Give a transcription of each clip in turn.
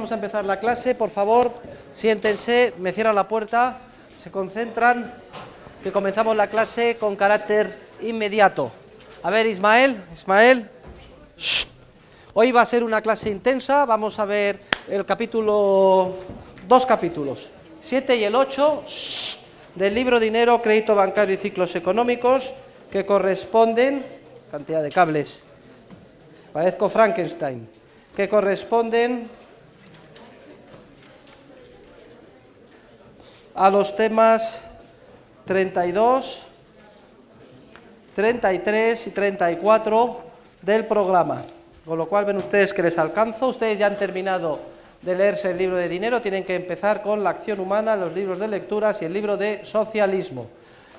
Vamos a empezar la clase, por favor, siéntense, me cierran la puerta, se concentran, que comenzamos la clase con carácter inmediato. A ver, Ismael, Ismael, hoy va a ser una clase intensa, vamos a ver el capítulo, dos capítulos, 7 y el 8 del libro Dinero, Crédito Bancario y Ciclos Económicos, que corresponden, cantidad de cables, parezco Frankenstein, que corresponden a los temas 32, 33 y 34 del programa. Con lo cual ven ustedes que les alcanzo. Ustedes ya han terminado de leerse el libro de dinero, tienen que empezar con la acción humana, los libros de lecturas y el libro de socialismo.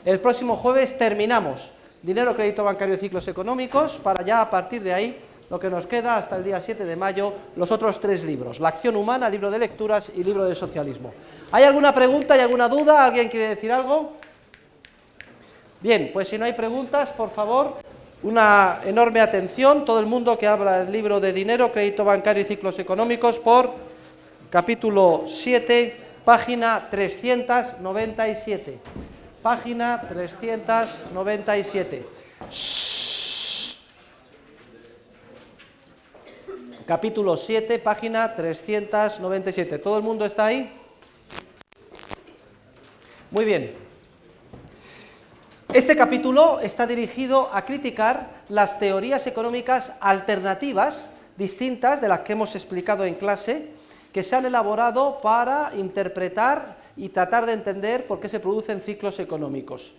El próximo jueves terminamos dinero, crédito bancario y ciclos económicos para ya a partir de ahí lo que nos queda hasta el día 7 de mayo, los otros tres libros, La acción humana, libro de lecturas y libro de socialismo. ¿Hay alguna pregunta, y alguna duda? ¿Alguien quiere decir algo? Bien, pues si no hay preguntas, por favor, una enorme atención, todo el mundo que habla del libro de dinero, crédito bancario y ciclos económicos, por capítulo 7, página 397. Página 397 capítulo 7, página 397. ¿Todo el mundo está ahí? Muy bien. Este capítulo está dirigido a criticar las teorías económicas alternativas, distintas de las que hemos explicado en clase, que se han elaborado para interpretar y tratar de entender por qué se producen ciclos económicos.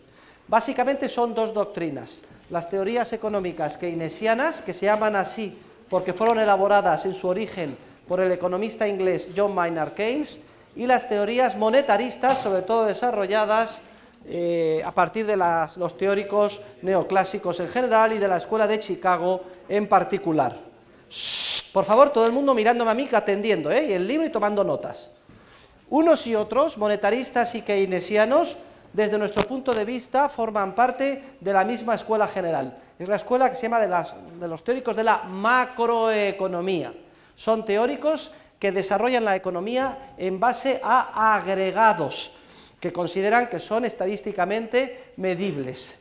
Básicamente son dos doctrinas, las teorías económicas keynesianas, que se llaman así porque fueron elaboradas en su origen por el economista inglés John Maynard Keynes, y las teorías monetaristas, sobre todo desarrolladas eh, a partir de los teóricos neoclásicos en general y de la Escuela de Chicago en particular. por favor, todo el mundo mirándome a mí, atendiendo, ¿eh? y el libro y tomando notas. Unos y otros, monetaristas y keynesianos, desde nuestro punto de vista, forman parte de la misma escuela general. Es la escuela que se llama de, los teóricos de la macroeconomía. Son teóricos que desarrollan la economía en base a agregados, que consideran que son estadísticamente medibles.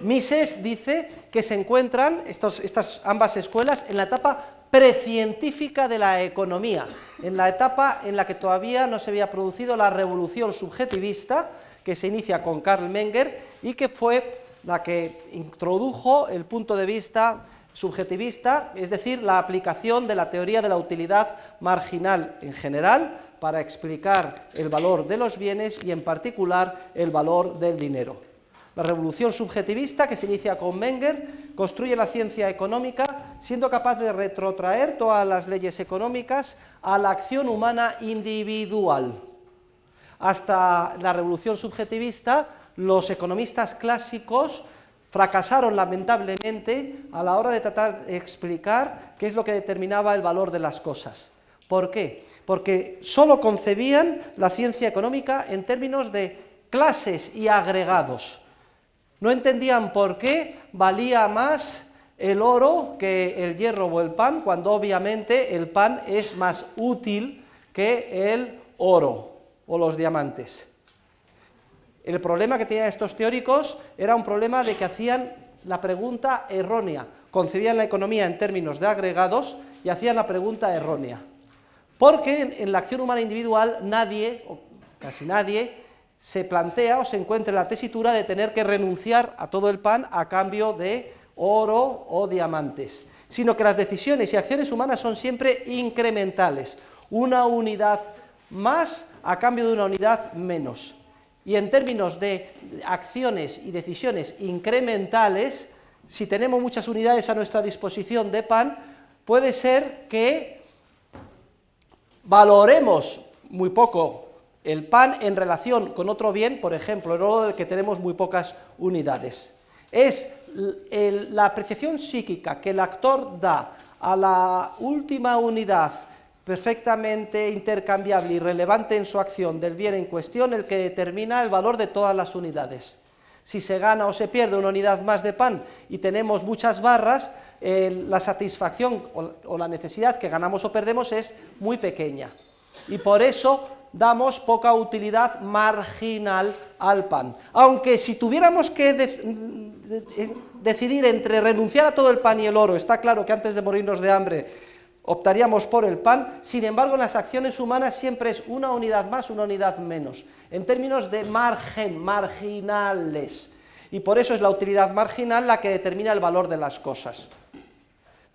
Mises dice que se encuentran estas ambas escuelas en la etapa precientífica de la economía, en la etapa en la que todavía no se había producido la revolución subjetivista, que se inicia con Karl Menger y que fue la que introdujo el punto de vista subjetivista, es decir, la aplicación de la teoría de la utilidad marginal en general para explicar el valor de los bienes y en particular el valor del dinero. La revolución subjetivista, que se inicia con Menger, construye la ciencia económica siendo capaz de retrotraer todas las leyes económicas a la acción humana individual. Hasta la revolución subjetivista, los economistas clásicos fracasaron lamentablemente a la hora de tratar de explicar qué es lo que determinaba el valor de las cosas. ¿Por qué? Porque solo concebían la ciencia económica en términos de clases y agregados. No entendían por qué valía más el oro que el hierro o el pan, cuando obviamente el pan es más útil que el oro o los diamantes. El problema que tenían estos teóricos era un problema de que hacían la pregunta errónea, concebían la economía en términos de agregados y hacían la pregunta errónea. Porque en, la acción humana individual nadie, o casi nadie, se plantea o se encuentra en la tesitura de tener que renunciar a todo el pan a cambio de oro o diamantes, sino que las decisiones y acciones humanas son siempre incrementales, una unidad más a cambio de una unidad menos y en términos de acciones y decisiones incrementales, si tenemos muchas unidades a nuestra disposición de pan, puede ser que valoremos muy poco el pan en relación con otro bien, por ejemplo, el oro del que tenemos muy pocas unidades. Es la apreciación psíquica que el actor da a la última unidad perfectamente intercambiable y relevante en su acción del bien en cuestión el que determina el valor de todas las unidades. si se gana o se pierde una unidad más de pan y tenemos muchas barras, eh, la satisfacción o, la necesidad que ganamos o perdemos es muy pequeña. Y por eso damos poca utilidad marginal al pan. Aunque si tuviéramos que decidir entre renunciar a todo el pan y el oro, está claro que antes de morirnos de hambre optaríamos por el pan, sin embargo en las acciones humanas siempre es una unidad más, una unidad menos, en términos de margen, marginales, y por eso es la utilidad marginal la que determina el valor de las cosas.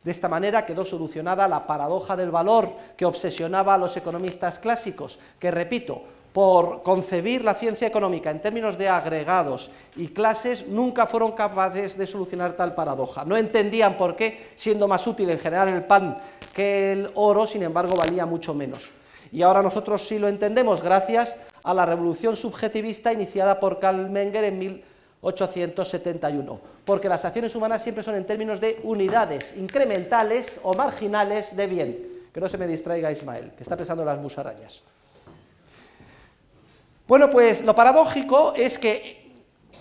De esta manera quedó solucionada la paradoja del valor que obsesionaba a los economistas clásicos, que repito, por concebir la ciencia económica en términos de agregados y clases, nunca fueron capaces de solucionar tal paradoja. No entendían por qué, siendo más útil en general el pan que el oro, sin embargo, valía mucho menos. Y ahora nosotros sí lo entendemos gracias a la revolución subjetivista iniciada por Karl Menger en 1871, porque las acciones humanas siempre son en términos de unidades incrementales o marginales de bien. Que no se me distraiga Ismael, que está pensando en las musarañas. Bueno, pues lo paradójico es que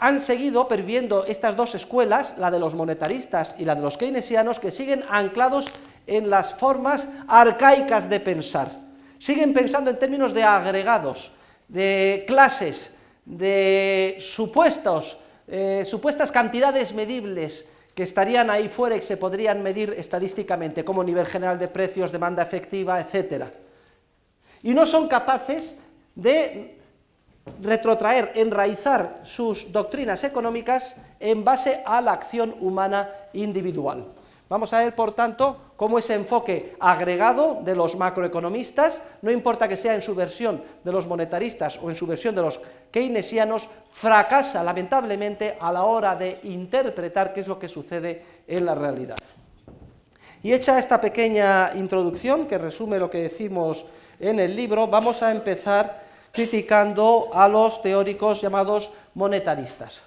han seguido perviviendo estas dos escuelas, la de los monetaristas y la de los keynesianos, que siguen anclados en las formas arcaicas de pensar. Siguen pensando en términos de agregados, de clases, de supuestos, eh, supuestas cantidades medibles que estarían ahí fuera y se podrían medir estadísticamente, como nivel general de precios, demanda efectiva, etc. Y no son capaces de retrotraer, enraizar sus doctrinas económicas en base a la acción humana individual. Vamos a ver, por tanto, cómo ese enfoque agregado de los macroeconomistas, no importa que sea en su versión de los monetaristas o en su versión de los keynesianos, fracasa lamentablemente a la hora de interpretar qué es lo que sucede en la realidad. Y hecha esta pequeña introducción, que resume lo que decimos en el libro, vamos a empezar criticando a los teóricos llamados monetaristas.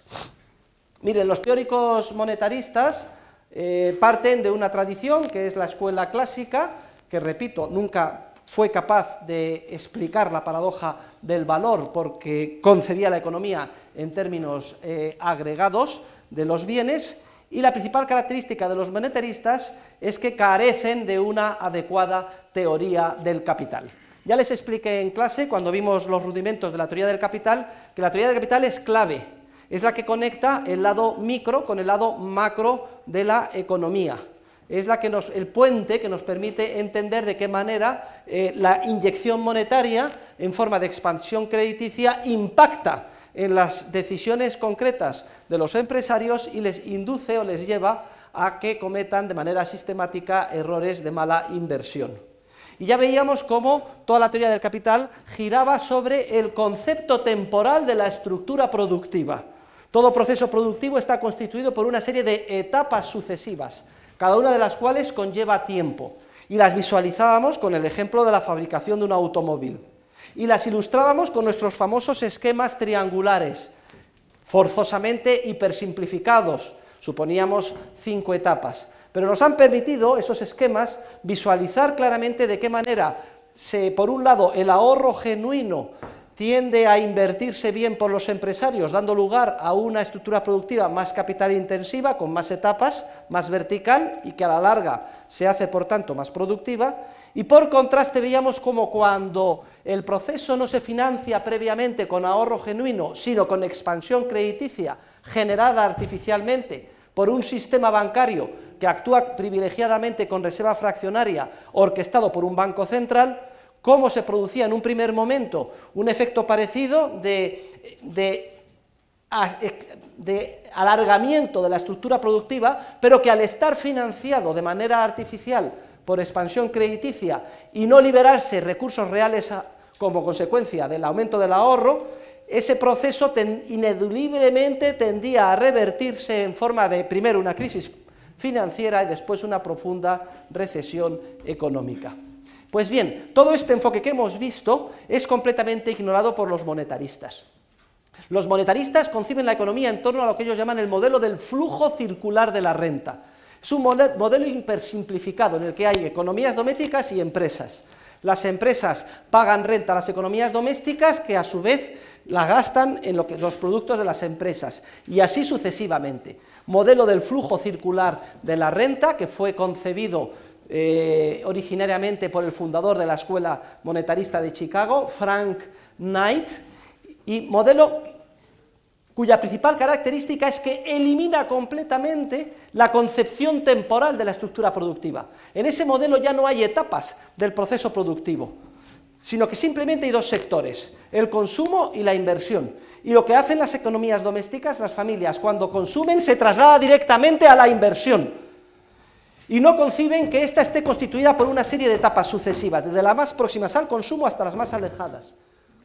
Miren, los teóricos monetaristas eh, parten de una tradición que es la escuela clásica, que repito, nunca fue capaz de explicar la paradoja del valor porque concebía la economía en términos eh, agregados de los bienes, y la principal característica de los monetaristas es que carecen de una adecuada teoría del capital. Ya les expliqué en clase, cuando vimos los rudimentos de la teoría del capital, que la teoría del capital es clave, es la que conecta el lado micro con el lado macro de la economía. Es la que nos, el puente que nos permite entender de qué manera eh, la inyección monetaria en forma de expansión crediticia impacta en las decisiones concretas de los empresarios y les induce o les lleva a que cometan de manera sistemática errores de mala inversión. Y ya veíamos cómo toda la teoría del capital giraba sobre el concepto temporal de la estructura productiva. Todo proceso productivo está constituido por una serie de etapas sucesivas, cada una de las cuales conlleva tiempo, y las visualizábamos con el ejemplo de la fabricación de un automóvil. Y las ilustrábamos con nuestros famosos esquemas triangulares, forzosamente hipersimplificados, suponíamos cinco etapas pero nos han permitido esos esquemas visualizar claramente de qué manera, se, por un lado, el ahorro genuino tiende a invertirse bien por los empresarios, dando lugar a una estructura productiva más capital intensiva, con más etapas, más vertical y que a la larga se hace, por tanto, más productiva. Y por contraste veíamos como cuando el proceso no se financia previamente con ahorro genuino, sino con expansión crediticia generada artificialmente por un sistema bancario que actúa privilegiadamente con reserva fraccionaria orquestado por un banco central, cómo se producía en un primer momento un efecto parecido de, de, alargamiento de la estructura productiva, pero que al estar financiado de manera artificial por expansión crediticia y no liberarse recursos reales como consecuencia del aumento del ahorro, ese proceso ineduliblemente tendía a revertirse en forma de, primero, una crisis financiera y después una profunda recesión económica. Pues bien, todo este enfoque que hemos visto es completamente ignorado por los monetaristas. Los monetaristas conciben la economía en torno a lo que ellos llaman el modelo del flujo circular de la renta. Es un modelo hipersimplificado en el que hay economías domésticas y empresas. Las empresas pagan renta a las economías domésticas que a su vez la gastan en los productos de las empresas y así sucesivamente. Modelo del flujo circular de la renta, que fue concebido eh, originariamente por el fundador de la Escuela Monetarista de Chicago, Frank Knight, y modelo cuya principal característica es que elimina completamente la concepción temporal de la estructura productiva. En ese modelo ya no hay etapas del proceso productivo, sino que simplemente hay dos sectores, el consumo y la inversión. Y lo que hacen las economías domésticas, las familias, cuando consumen, se traslada directamente a la inversión. Y no conciben que ésta esté constituida por una serie de etapas sucesivas, desde las más próximas al consumo hasta las más alejadas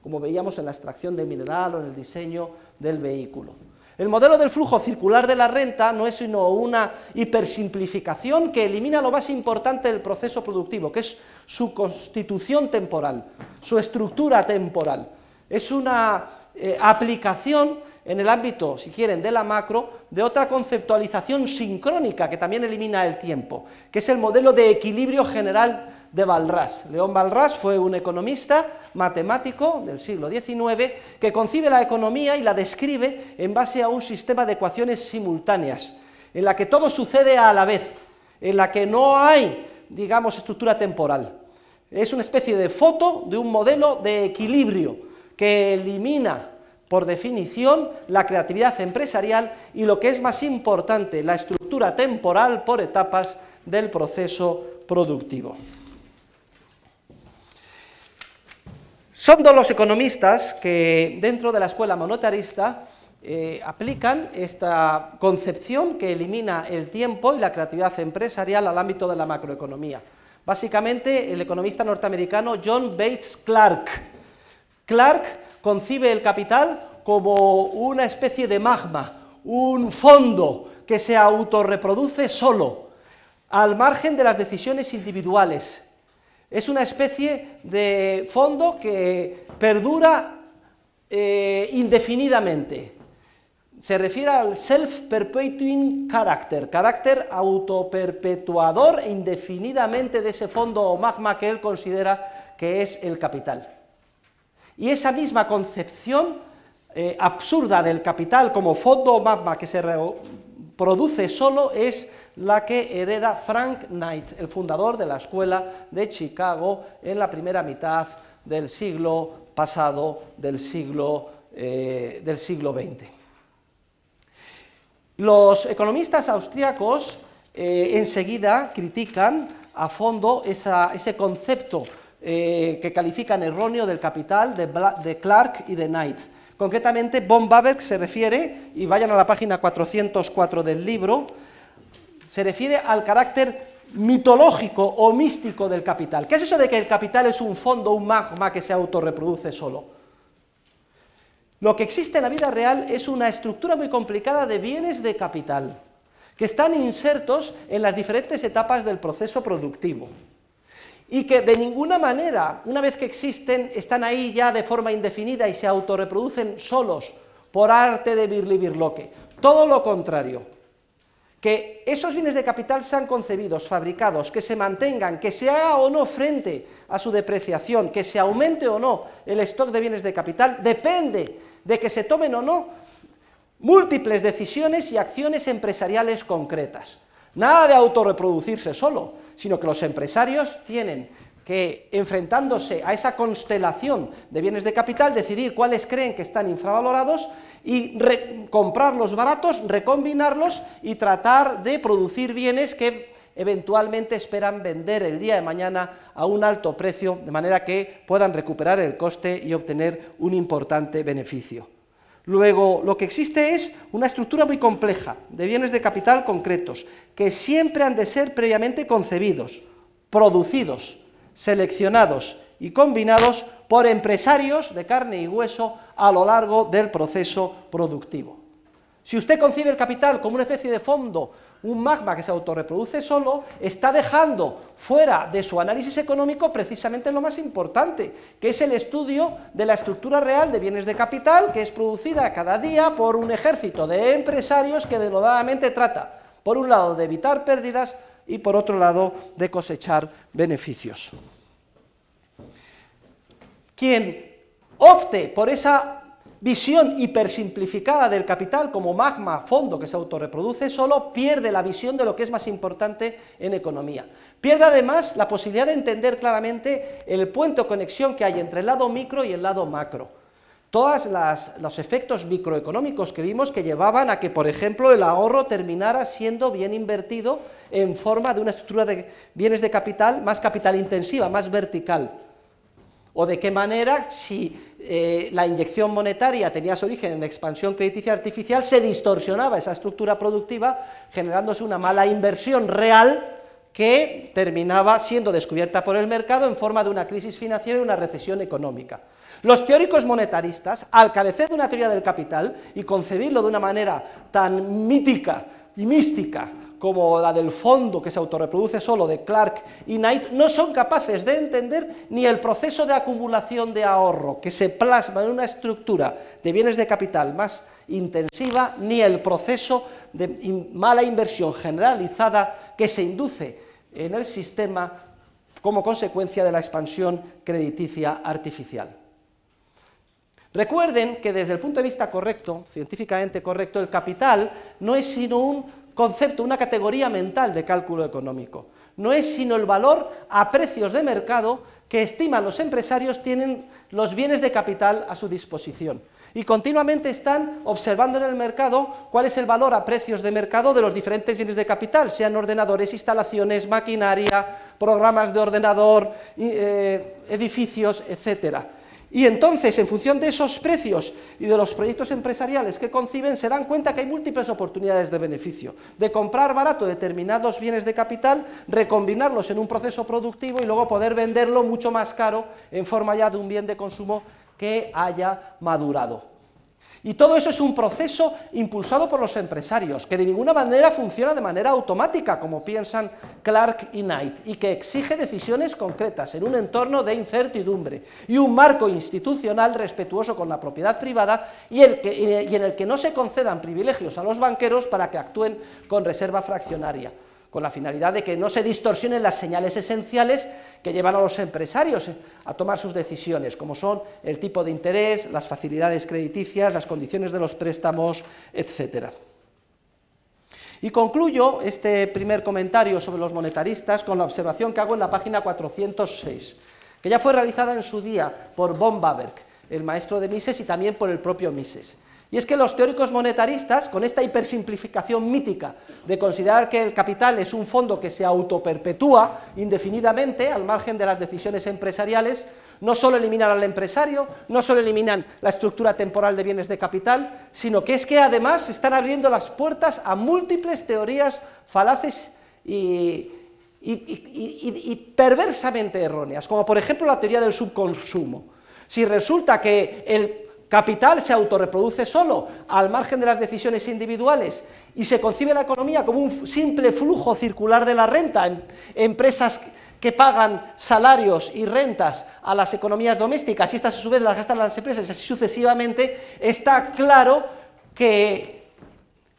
como veíamos en la extracción de mineral o en el diseño del vehículo. El modelo del flujo circular de la renta no es sino una hipersimplificación que elimina lo más importante del proceso productivo, que es su constitución temporal, su estructura temporal. Es una eh, aplicación en el ámbito, si quieren, de la macro, de otra conceptualización sincrónica que también elimina el tiempo, que es el modelo de equilibrio general de Balras. León Balras fue un economista matemático del siglo XIX que concibe la economía y la describe en base a un sistema de ecuaciones simultáneas, en la que todo sucede a la vez, en la que no hay, digamos, estructura temporal. Es una especie de foto de un modelo de equilibrio que elimina por definición, la creatividad empresarial y lo que es más importante, la estructura temporal por etapas del proceso productivo. Son dos los economistas que dentro de la escuela monetarista eh, aplican esta concepción que elimina el tiempo y la creatividad empresarial al ámbito de la macroeconomía. Básicamente, el economista norteamericano John Bates Clark. Clark concibe el capital como una especie de magma, un fondo que se autorreproduce solo, al margen de las decisiones individuales, es una especie de fondo que perdura eh, indefinidamente. Se refiere al self-perpetuing character, carácter autoperpetuador indefinidamente de ese fondo o magma que él considera que es el capital. Y esa misma concepción eh, absurda del capital como fondo o magma que se produce solo es la que hereda Frank Knight, el fundador de la Escuela de Chicago en la primera mitad del siglo pasado, del siglo, eh, del siglo XX. Los economistas austríacos eh, enseguida critican a fondo ese concepto eh, que califican erróneo del capital de, de Clark y de Knight. Concretamente, von Baberg se refiere, y vayan a la página 404 del libro, se refiere al carácter mitológico o místico del capital. ¿Qué es eso de que el capital es un fondo, un magma que se autorreproduce solo? Lo que existe en la vida real es una estructura muy complicada de bienes de capital, que están insertos en las diferentes etapas del proceso productivo y que de ninguna manera, una vez que existen, están ahí ya de forma indefinida y se autorreproducen solos por arte de birli-birloque. Todo lo contrario que esos bienes de capital sean concebidos, fabricados, que se mantengan, que se haga o no frente a su depreciación, que se aumente o no el stock de bienes de capital, depende de que se tomen o no múltiples decisiones y acciones empresariales concretas. Nada de autorreproducirse solo, sino que los empresarios tienen que, enfrentándose a esa constelación de bienes de capital, decidir cuáles creen que están infravalorados y comprarlos baratos, recombinarlos y tratar de producir bienes que eventualmente esperan vender el día de mañana a un alto precio, de manera que puedan recuperar el coste y obtener un importante beneficio. Luego, lo que existe es una estructura muy compleja de bienes de capital concretos, que siempre han de ser previamente concebidos, producidos, seleccionados y combinados por empresarios de carne y hueso a lo largo del proceso productivo. Si usted concibe el capital como una especie de fondo, un magma que se autorreproduce solo, está dejando fuera de su análisis económico precisamente lo más importante, que es el estudio de la estructura real de bienes de capital, que es producida cada día por un ejército de empresarios que denodadamente trata, por un lado, de evitar pérdidas y por otro lado, de cosechar beneficios. Quien opte por esa visión hipersimplificada del capital como magma, fondo que se autorreproduce solo, pierde la visión de lo que es más importante en economía. Pierde además la posibilidad de entender claramente el puente o conexión que hay entre el lado micro y el lado macro. Todos los efectos microeconómicos que vimos que llevaban a que, por ejemplo, el ahorro terminara siendo bien invertido en forma de una estructura de bienes de capital más capital intensiva, más vertical. O de qué manera, si eh, la inyección monetaria tenía su origen en expansión crediticia artificial, se distorsionaba esa estructura productiva, generándose una mala inversión real que terminaba siendo descubierta por el mercado en forma de una crisis financiera y una recesión económica. Los teóricos monetaristas, al carecer de una teoría del capital y concebirlo de una manera tan mítica y mística como la del fondo que se autorreproduce solo de Clark y Knight, no son capaces de entender ni el proceso de acumulación de ahorro que se plasma en una estructura de bienes de capital más intensiva, ni el proceso de mala inversión generalizada que se induce en el sistema como consecuencia de la expansión crediticia artificial. Recuerden que desde el punto de vista correcto, científicamente correcto, el capital no es sino un concepto, una categoría mental de cálculo económico. No es sino el valor a precios de mercado que estiman los empresarios tienen los bienes de capital a su disposición. Y continuamente están observando en el mercado cuál es el valor a precios de mercado de los diferentes bienes de capital, sean ordenadores, instalaciones, maquinaria, programas de ordenador, eh, edificios, etcétera. Y entonces, en función de esos precios y de los proyectos empresariales que conciben, se dan cuenta que hay múltiples oportunidades de beneficio, de comprar barato determinados bienes de capital, recombinarlos en un proceso productivo y luego poder venderlo mucho más caro en forma ya de un bien de consumo que haya madurado. Y todo eso es un proceso impulsado por los empresarios, que de ninguna manera funciona de manera automática, como piensan Clark y Knight, y que exige decisiones concretas en un entorno de incertidumbre y un marco institucional respetuoso con la propiedad privada y, en el que no se concedan privilegios a los banqueros para que actúen con reserva fraccionaria con la finalidad de que no se distorsionen las señales esenciales que llevan a los empresarios a tomar sus decisiones, como son el tipo de interés, las facilidades crediticias, las condiciones de los préstamos, etc. Y concluyo este primer comentario sobre los monetaristas con la observación que hago en la página 406, que ya fue realizada en su día por von Baberg, el maestro de Mises, y también por el propio Mises. Y es que los teóricos monetaristas, con esta hipersimplificación mítica de considerar que el capital es un fondo que se autoperpetúa indefinidamente al margen de las decisiones empresariales, no solo eliminan al empresario, no solo eliminan la estructura temporal de bienes de capital, sino que es que además están abriendo las puertas a múltiples teorías falaces y, y perversamente erróneas, como por ejemplo la teoría del subconsumo. Si resulta que el capital se autorreproduce solo al margen de las decisiones individuales y se concibe la economía como un simple flujo circular de la renta, en, empresas que pagan salarios y rentas a las economías domésticas y estas a su vez las gastan las empresas y así sucesivamente, está claro que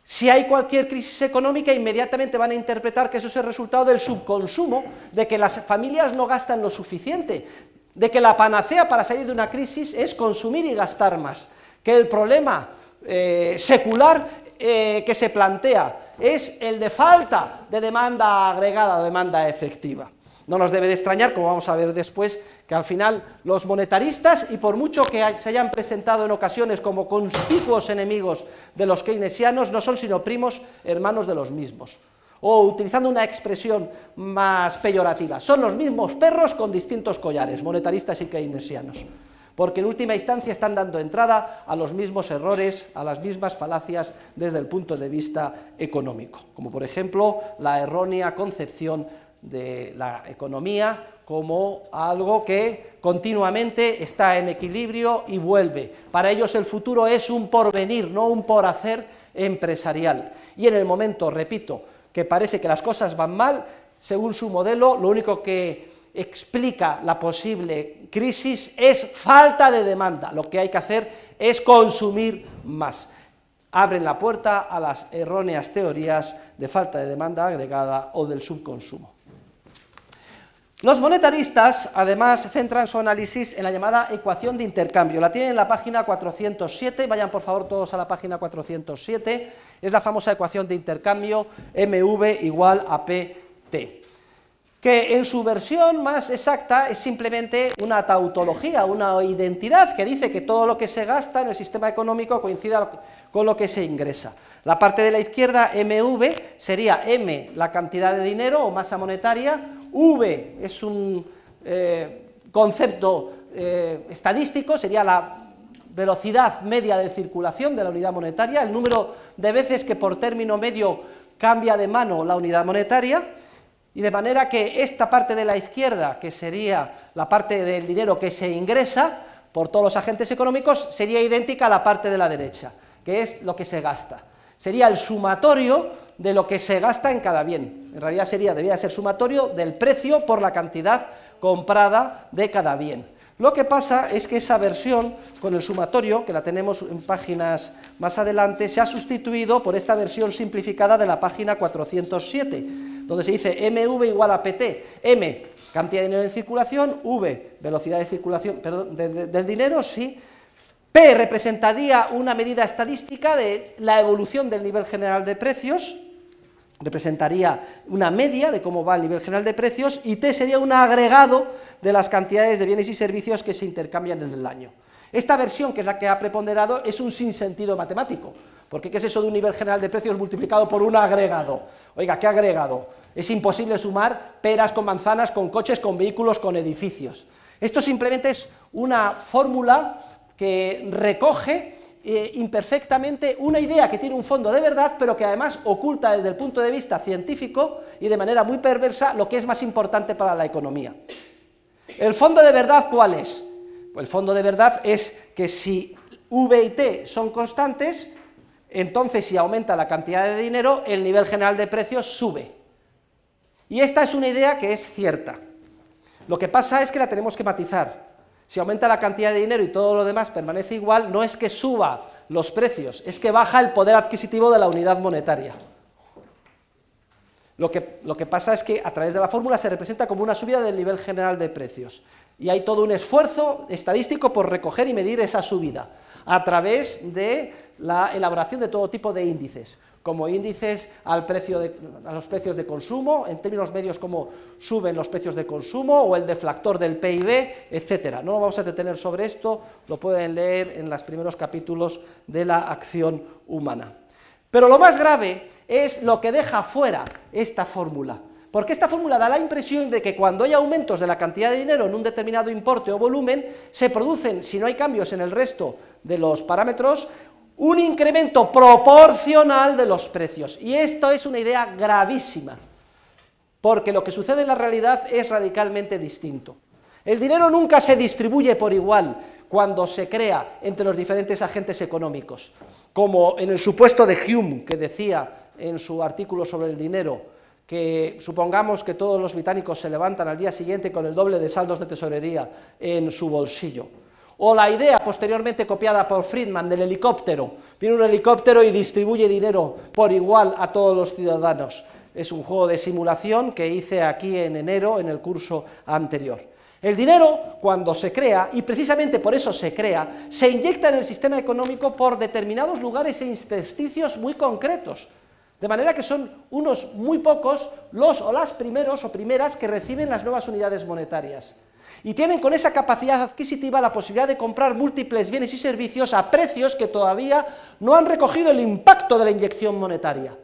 si hay cualquier crisis económica, inmediatamente van a interpretar que eso es el resultado del subconsumo, de que las familias no gastan lo suficiente, de que la panacea para salir de una crisis es consumir y gastar más, que el problema eh, secular eh, que se plantea es el de falta de demanda agregada demanda efectiva. No nos debe de extrañar, como vamos a ver después, que al final los monetaristas, y por mucho que se hayan presentado en ocasiones como conspicuos enemigos de los keynesianos, no son sino primos hermanos de los mismos o utilizando una expresión más peyorativa, son los mismos perros con distintos collares, monetaristas y keynesianos, porque en última instancia están dando entrada a los mismos errores, a las mismas falacias desde el punto de vista económico, como por ejemplo la errónea concepción de la economía como algo que continuamente está en equilibrio y vuelve. Para ellos el futuro es un porvenir, no un por hacer empresarial. Y en el momento, repito, que parece que las cosas van mal, según su modelo, lo único que explica la posible crisis es falta de demanda. Lo que hay que hacer es consumir más. Abren la puerta a las erróneas teorías de falta de demanda agregada o del subconsumo. Los monetaristas, además, centran su análisis en la llamada ecuación de intercambio. La tienen en la página 407, vayan por favor todos a la página 407, es la famosa ecuación de intercambio MV igual a PT, que en su versión más exacta es simplemente una tautología, una identidad que dice que todo lo que se gasta en el sistema económico coincide con lo que se ingresa. La parte de la izquierda, MV, sería M, la cantidad de dinero o masa monetaria, V es un eh, concepto eh, estadístico, sería la velocidad media de circulación de la unidad monetaria, el número de veces que por término medio cambia de mano la unidad monetaria, y de manera que esta parte de la izquierda, que sería la parte del dinero que se ingresa por todos los agentes económicos, sería idéntica a la parte de la derecha, que es lo que se gasta. Sería el sumatorio de lo que se gasta en cada bien. En realidad sería, debía ser sumatorio del precio por la cantidad comprada de cada bien. Lo que pasa es que esa versión con el sumatorio, que la tenemos en páginas más adelante, se ha sustituido por esta versión simplificada de la página 407, donde se dice MV igual a PT, M, cantidad de dinero en circulación, V, velocidad de circulación perdón, del dinero, sí, P representaría una medida estadística de la evolución del nivel general de precios, representaría una media de cómo va el nivel general de precios, y T sería un agregado de las cantidades de bienes y servicios que se intercambian en el año. Esta versión, que es la que ha preponderado, es un sinsentido matemático, porque ¿qué es eso de un nivel general de precios multiplicado por un agregado? Oiga, ¿qué agregado? Es imposible sumar peras con manzanas, con coches, con vehículos, con edificios. Esto simplemente es una fórmula que recoge eh, imperfectamente una idea que tiene un fondo de verdad, pero que además oculta desde el punto de vista científico y de manera muy perversa lo que es más importante para la economía. ¿El fondo de verdad cuál es? Pues el fondo de verdad es que si V y T son constantes, entonces si aumenta la cantidad de dinero, el nivel general de precios sube. Y esta es una idea que es cierta. Lo que pasa es que la tenemos que matizar. Si aumenta la cantidad de dinero y todo lo demás permanece igual, no es que suba los precios, es que baja el poder adquisitivo de la unidad monetaria. Lo que, lo que, pasa es que a través de la fórmula se representa como una subida del nivel general de precios. Y hay todo un esfuerzo estadístico por recoger y medir esa subida a través de la elaboración de todo tipo de índices como índices al precio a los precios de consumo, en términos medios como suben los precios de consumo o el deflactor del PIB, etcétera. No vamos a detener sobre esto, lo pueden leer en los primeros capítulos de la acción humana. Pero lo más grave es lo que deja fuera esta fórmula, porque esta fórmula da la impresión de que cuando hay aumentos de la cantidad de dinero en un determinado importe o volumen, se producen, si no hay cambios en el resto de los parámetros, un incremento proporcional de los precios. Y esto es una idea gravísima, porque lo que sucede en la realidad es radicalmente distinto. El dinero nunca se distribuye por igual cuando se crea entre los diferentes agentes económicos, como en el supuesto de Hume, que decía en su artículo sobre el dinero, que supongamos que todos los británicos se levantan al día siguiente con el doble de saldos de tesorería en su bolsillo. O la idea posteriormente copiada por Friedman del helicóptero. Viene un helicóptero y distribuye dinero por igual a todos los ciudadanos. Es un juego de simulación que hice aquí en enero en el curso anterior. El dinero, cuando se crea, y precisamente por eso se crea, se inyecta en el sistema económico por determinados lugares e intersticios muy concretos. De manera que son unos muy pocos los o las primeros o primeras que reciben las nuevas unidades monetarias y tienen con esa capacidad adquisitiva la posibilidad de comprar múltiples bienes y servicios a precios que todavía no han recogido el impacto de la inyección monetaria.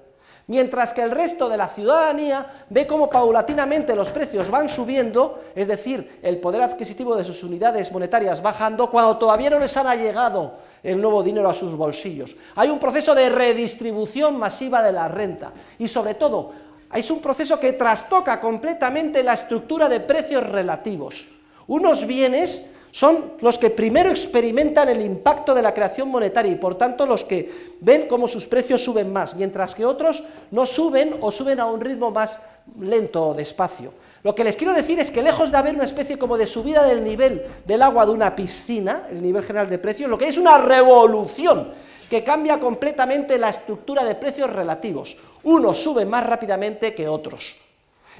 Mientras que el resto de la ciudadanía ve cómo paulatinamente los precios van subiendo, es decir, el poder adquisitivo de sus unidades monetarias bajando, cuando todavía no les han llegado el nuevo dinero a sus bolsillos. Hay un proceso de redistribución masiva de la renta y, sobre todo, es un proceso que trastoca completamente la estructura de precios relativos. Unos bienes son los que primero experimentan el impacto de la creación monetaria y por tanto los que ven cómo sus precios suben más, mientras que otros no suben o suben a un ritmo más lento o despacio. Lo que les quiero decir es que lejos de haber una especie como de subida del nivel del agua de una piscina, el nivel general de precios, lo que es una revolución que cambia completamente la estructura de precios relativos. Unos suben más rápidamente que otros.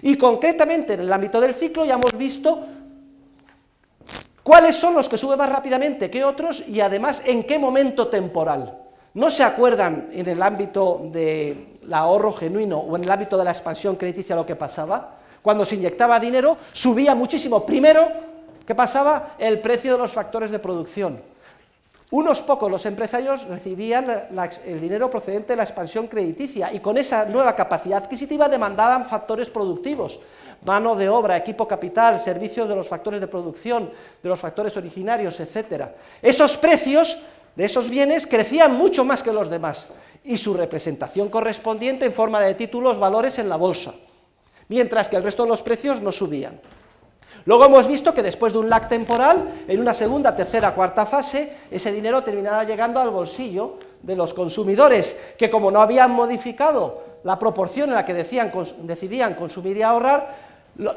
Y concretamente en el ámbito del ciclo ya hemos visto cuáles son los que suben más rápidamente que otros y además en qué momento temporal. ¿No se acuerdan en el ámbito del ahorro genuino o en el ámbito de la expansión crediticia lo que pasaba? Cuando se inyectaba dinero, subía muchísimo. Primero, ¿qué pasaba? El precio de los factores de producción. Unos pocos, los empresarios, recibían el dinero procedente de la expansión crediticia y con esa nueva capacidad adquisitiva demandaban factores productivos, mano de obra, equipo capital, servicios de los factores de producción, de los factores originarios, etc. Esos precios de esos bienes crecían mucho más que los demás y su representación correspondiente en forma de títulos, valores en la bolsa, mientras que el resto de los precios no subían. Luego hemos visto que después de un lag temporal, en una segunda, tercera, cuarta fase, ese dinero terminaba llegando al bolsillo de los consumidores, que como no habían modificado la proporción en la que decían, decidían consumir y ahorrar,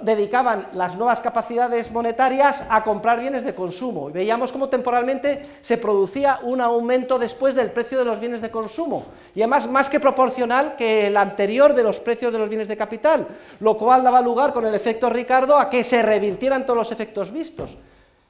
dedicaban las nuevas capacidades monetarias a comprar bienes de consumo. Y veíamos cómo temporalmente se producía un aumento después del precio de los bienes de consumo, y además más que proporcional que el anterior de los precios de los bienes de capital, lo cual daba lugar con el efecto Ricardo a que se revirtieran todos los efectos vistos.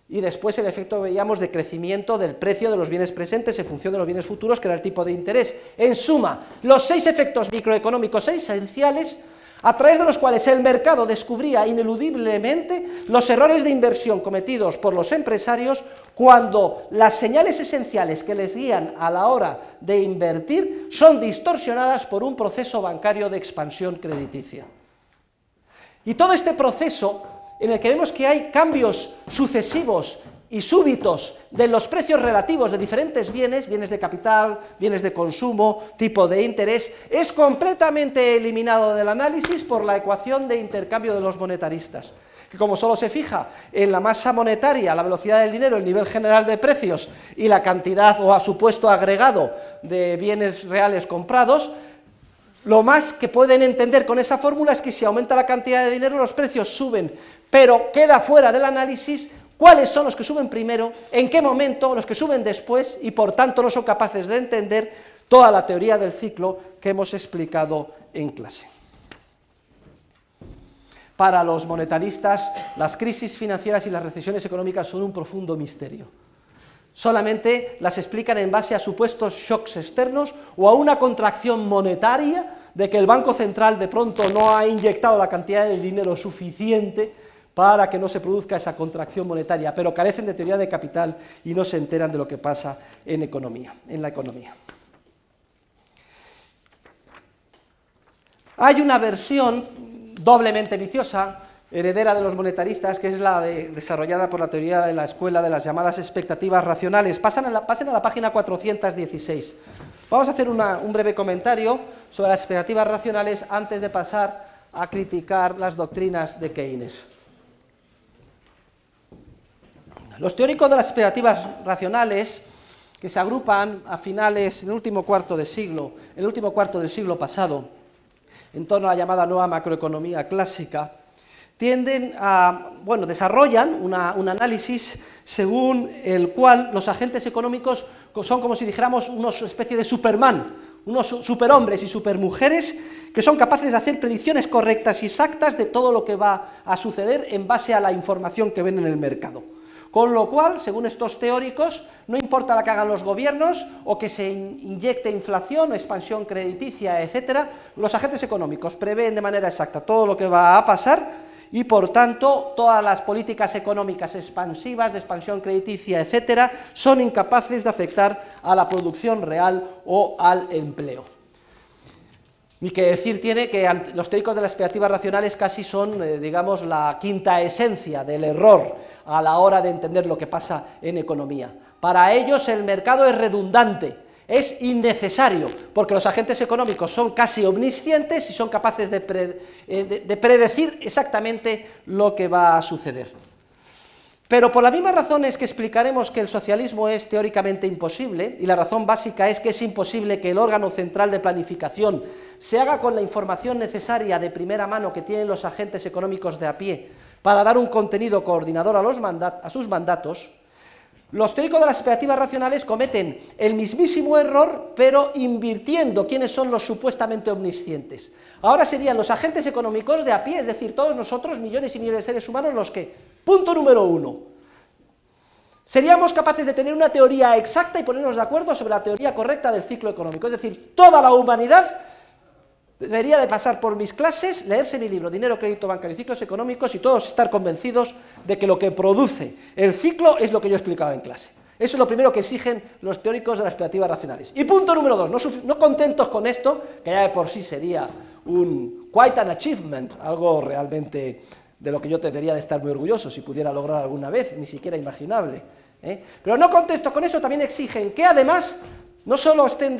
Y después el efecto, veíamos, de crecimiento del precio de los bienes presentes en función de los bienes futuros, que era el tipo de interés. En suma, los seis efectos microeconómicos esenciales a través de los cuales el mercado descubría ineludiblemente los errores de inversión cometidos por los empresarios cuando las señales esenciales que les guían a la hora de invertir son distorsionadas por un proceso bancario de expansión crediticia. Y todo este proceso en el que vemos que hay cambios sucesivos y súbitos de los precios relativos de diferentes bienes, bienes de capital, bienes de consumo, tipo de interés, es completamente eliminado del análisis por la ecuación de intercambio de los monetaristas, que como solo se fija en la masa monetaria, la velocidad del dinero, el nivel general de precios y la cantidad o a supuesto agregado de bienes reales comprados, lo más que pueden entender con esa fórmula es que si aumenta la cantidad de dinero los precios suben, pero queda fuera del análisis cuáles son los que suben primero, en qué momento, los que suben después, y por tanto no son capaces de entender toda la teoría del ciclo que hemos explicado en clase. Para los monetaristas, las crisis financieras y las recesiones económicas son un profundo misterio. Solamente las explican en base a supuestos shocks externos o a una contracción monetaria de que el Banco Central de pronto no ha inyectado la cantidad de dinero suficiente para que no se produzca esa contracción monetaria, pero carecen de teoría de capital y no se enteran de lo que pasa en economía, en la economía. Hay una versión doblemente viciosa, heredera de los monetaristas, que es la desarrollada por la teoría de la escuela de las llamadas expectativas racionales. Pasen a la, pasen a la página 416. Vamos a hacer un breve comentario sobre las expectativas racionales antes de pasar a criticar las doctrinas de Keynes. Los teóricos de las expectativas racionales, que se agrupan a finales, en el último cuarto de siglo, el último cuarto del siglo pasado, en torno a la llamada nueva macroeconomía clásica, tienden a, bueno, desarrollan un análisis según el cual los agentes económicos son como si dijéramos una especie de Superman, unos superhombres y supermujeres que son capaces de hacer predicciones correctas y exactas de todo lo que va a suceder en base a la información que ven en el mercado. Con lo cual, según estos teóricos, no importa la que hagan los gobiernos o que se inyecte inflación o expansión crediticia, etcétera, los agentes económicos prevén de manera exacta todo lo que va a pasar y por tanto todas las políticas económicas expansivas de expansión crediticia, etcétera, son incapaces de afectar a la producción real o al empleo. Ni que decir tiene que los teóricos de las expectativas racionales casi son, eh, digamos, la quinta esencia del error a la hora de entender lo que pasa en economía. Para ellos el mercado es redundante, es innecesario, porque los agentes económicos son casi omniscientes y son capaces de, eh, de predecir exactamente lo que va a suceder. Pero por las mismas razones que explicaremos que el socialismo es teóricamente imposible, y la razón básica es que es imposible que el órgano central de planificación se haga con la información necesaria de primera mano que tienen los agentes económicos de a pie para dar un contenido coordinador a, sus mandatos, Los teóricos de las expectativas racionales cometen el mismísimo error, pero invirtiendo quiénes son los supuestamente omniscientes. Ahora serían los agentes económicos de a pie, es decir, todos nosotros, millones y millones de seres humanos, los que, punto número uno, seríamos capaces de tener una teoría exacta y ponernos de acuerdo sobre la teoría correcta del ciclo económico. Es decir, toda la humanidad debería de pasar por mis clases, leerse mi libro Dinero, Crédito Bancario y Ciclos Económicos y todos estar convencidos de que lo que produce el ciclo es lo que yo he explicado en clase. Eso es lo primero que exigen los teóricos de las expectativas racionales. Y punto número dos, no, contentos con esto, que ya de por sí sería un quite an achievement, algo realmente de lo que yo debería de estar muy orgulloso si pudiera lograr alguna vez, ni siquiera imaginable. ¿eh? Pero no contentos con eso, también exigen que además no solo estén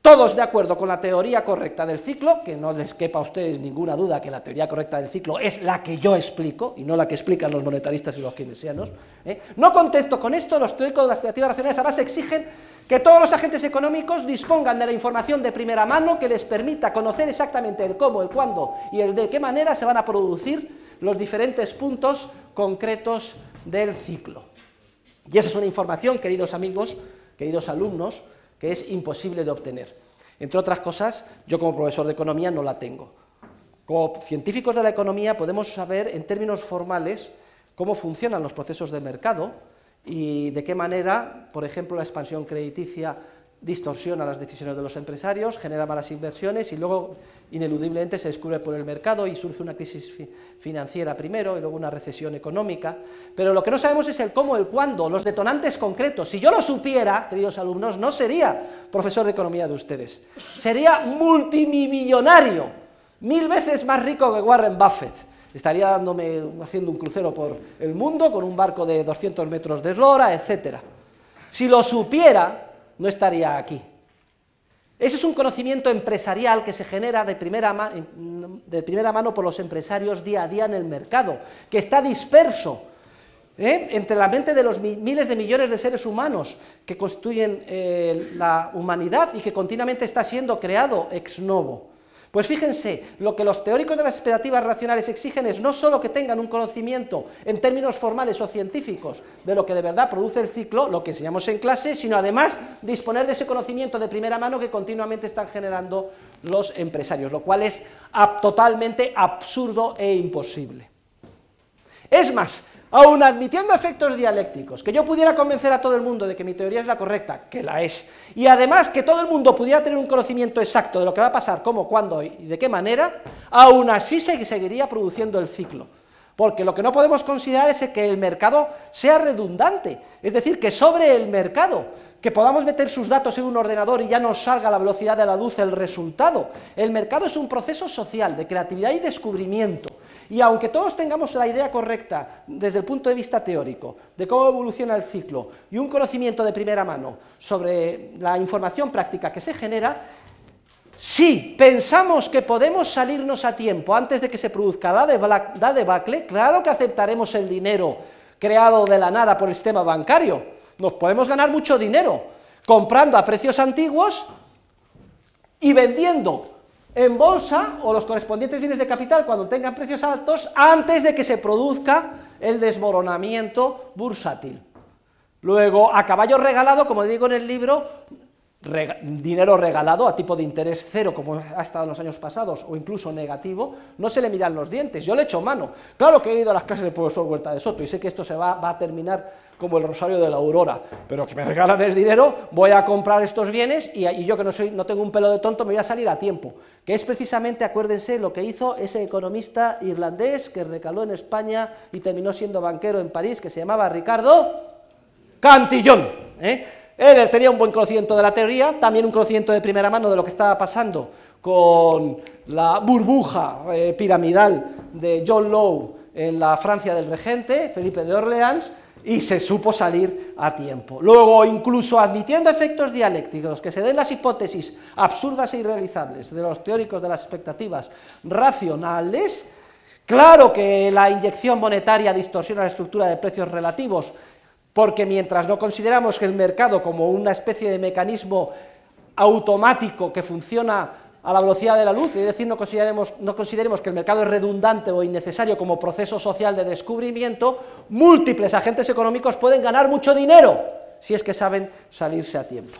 todos de acuerdo con la teoría correcta del ciclo, que no les quepa a ustedes ninguna duda que la teoría correcta del ciclo es la que yo explico, y no la que explican los monetaristas y los keynesianos. ¿eh? No contento con esto, los teóricos de las expectativas racionales además exigen que todos los agentes económicos dispongan de la información de primera mano que les permita conocer exactamente el cómo, el cuándo y el de qué manera se van a producir los diferentes puntos concretos del ciclo. Y esa es una información, queridos amigos, queridos alumnos, que es imposible de obtener. Entre otras cosas, yo como profesor de economía no la tengo. Como científicos de la economía podemos saber en términos formales cómo funcionan los procesos de mercado y de qué manera, por ejemplo, la expansión crediticia distorsiona las decisiones de los empresarios, genera malas inversiones y luego ineludiblemente se descubre por el mercado y surge una crisis financiera primero y luego una recesión económica. Pero lo que no sabemos es el cómo, el cuándo, los detonantes concretos. Si yo lo supiera, queridos alumnos, no sería profesor de economía de ustedes, sería multimillonario, mil veces más rico que Warren Buffett. Estaría dándome, haciendo un crucero por el mundo con un barco de 200 metros de eslora, etc. Si lo supiera, no estaría aquí. Ese es un conocimiento empresarial que se genera de primera, de primera, mano por los empresarios día a día en el mercado, que está disperso ¿eh? entre la mente de los miles de millones de seres humanos que constituyen eh, la humanidad y que continuamente está siendo creado ex novo. Pues fíjense, lo que los teóricos de las expectativas racionales exigen es no solo que tengan un conocimiento en términos formales o científicos de lo que de verdad produce el ciclo, lo que enseñamos en clase, sino además disponer de ese conocimiento de primera mano que continuamente están generando los empresarios, lo cual es totalmente absurdo e imposible. Es más, Aun admitiendo efectos dialécticos, que yo pudiera convencer a todo el mundo de que mi teoría es la correcta, que la es, y además que todo el mundo pudiera tener un conocimiento exacto de lo que va a pasar, cómo, cuándo y de qué manera, aún así se seguiría produciendo el ciclo. Porque lo que no podemos considerar es que el mercado sea redundante, es decir, que sobre el mercado, que podamos meter sus datos en un ordenador y ya nos salga a la velocidad de la luz el resultado. El mercado es un proceso social de creatividad y descubrimiento. Y aunque todos tengamos la idea correcta desde el punto de vista teórico de cómo evoluciona el ciclo y un conocimiento de primera mano sobre la información práctica que se genera, si pensamos que podemos salirnos a tiempo antes de que se produzca la debacle, claro que aceptaremos el dinero creado de la nada por el sistema bancario. Nos podemos ganar mucho dinero comprando a precios antiguos y vendiendo en bolsa o los correspondientes bienes de capital cuando tengan precios altos antes de que se produzca el desmoronamiento bursátil. Luego, a caballo regalado, como digo en el libro, dinero regalado a tipo de interés cero, como ha estado en los años pasados, o incluso negativo, no se le miran los dientes, yo le echo mano. Claro que he ido a las clases del profesor Huerta de Soto y sé que esto se va, va a terminar como el rosario de la aurora, pero que me regalan el dinero, voy a comprar estos bienes y, yo que no, soy, no tengo un pelo de tonto me voy a salir a tiempo, que es precisamente, acuérdense, lo que hizo ese economista irlandés que recaló en España y terminó siendo banquero en París, que se llamaba Ricardo Cantillón. ¿eh? Él tenía un buen conocimiento de la teoría, también un conocimiento de primera mano de lo que estaba pasando con la burbuja eh, piramidal de John Lowe en la Francia del regente, Felipe de Orleans, y se supo salir a tiempo. Luego, incluso admitiendo efectos dialécticos, que se den las hipótesis absurdas e irrealizables de los teóricos de las expectativas racionales, claro que la inyección monetaria distorsiona la estructura de precios relativos, porque mientras no consideramos que el mercado como una especie de mecanismo automático que funciona a la velocidad de la luz, es decir, no consideremos, que el mercado es redundante o innecesario como proceso social de descubrimiento, múltiples agentes económicos pueden ganar mucho dinero si es que saben salirse a tiempo.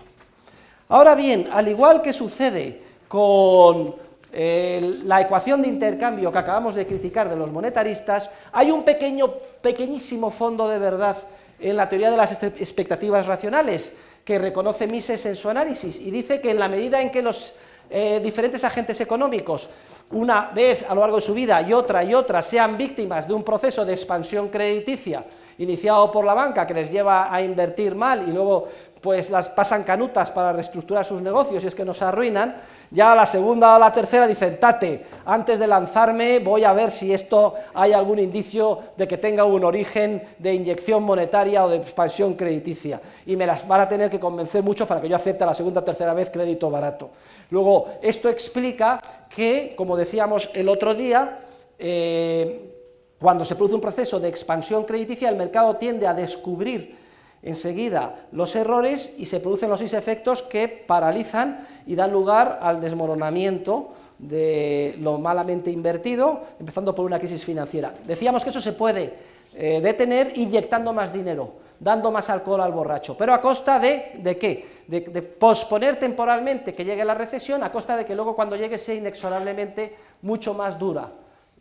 Ahora bien, al igual que sucede con eh, la ecuación de intercambio que acabamos de criticar de los monetaristas, hay un pequeño, pequeñísimo fondo de verdad en la teoría de las expectativas racionales que reconoce Mises en su análisis y dice que en la medida en que los eh, diferentes agentes económicos, una vez a lo largo de su vida y otra y otra, sean víctimas de un proceso de expansión crediticia iniciado por la banca que les lleva a invertir mal y luego pues las pasan canutas para reestructurar sus negocios y es que nos arruinan, ya la segunda o la tercera dicen, tate, antes de lanzarme voy a ver si esto hay algún indicio de que tenga un origen de inyección monetaria o de expansión crediticia, y me las van a tener que convencer mucho para que yo acepte la segunda o tercera vez crédito barato. Luego, esto explica que, como decíamos el otro día, eh, cuando se produce un proceso de expansión crediticia, el mercado tiende a descubrir enseguida los errores y se producen los seis efectos que paralizan y dan lugar al desmoronamiento de lo malamente invertido, empezando por una crisis financiera. Decíamos que eso se puede eh, detener inyectando más dinero, dando más alcohol al borracho, pero a costa de, ¿de qué? De, de, posponer temporalmente que llegue la recesión, a costa de que luego cuando llegue sea inexorablemente mucho más dura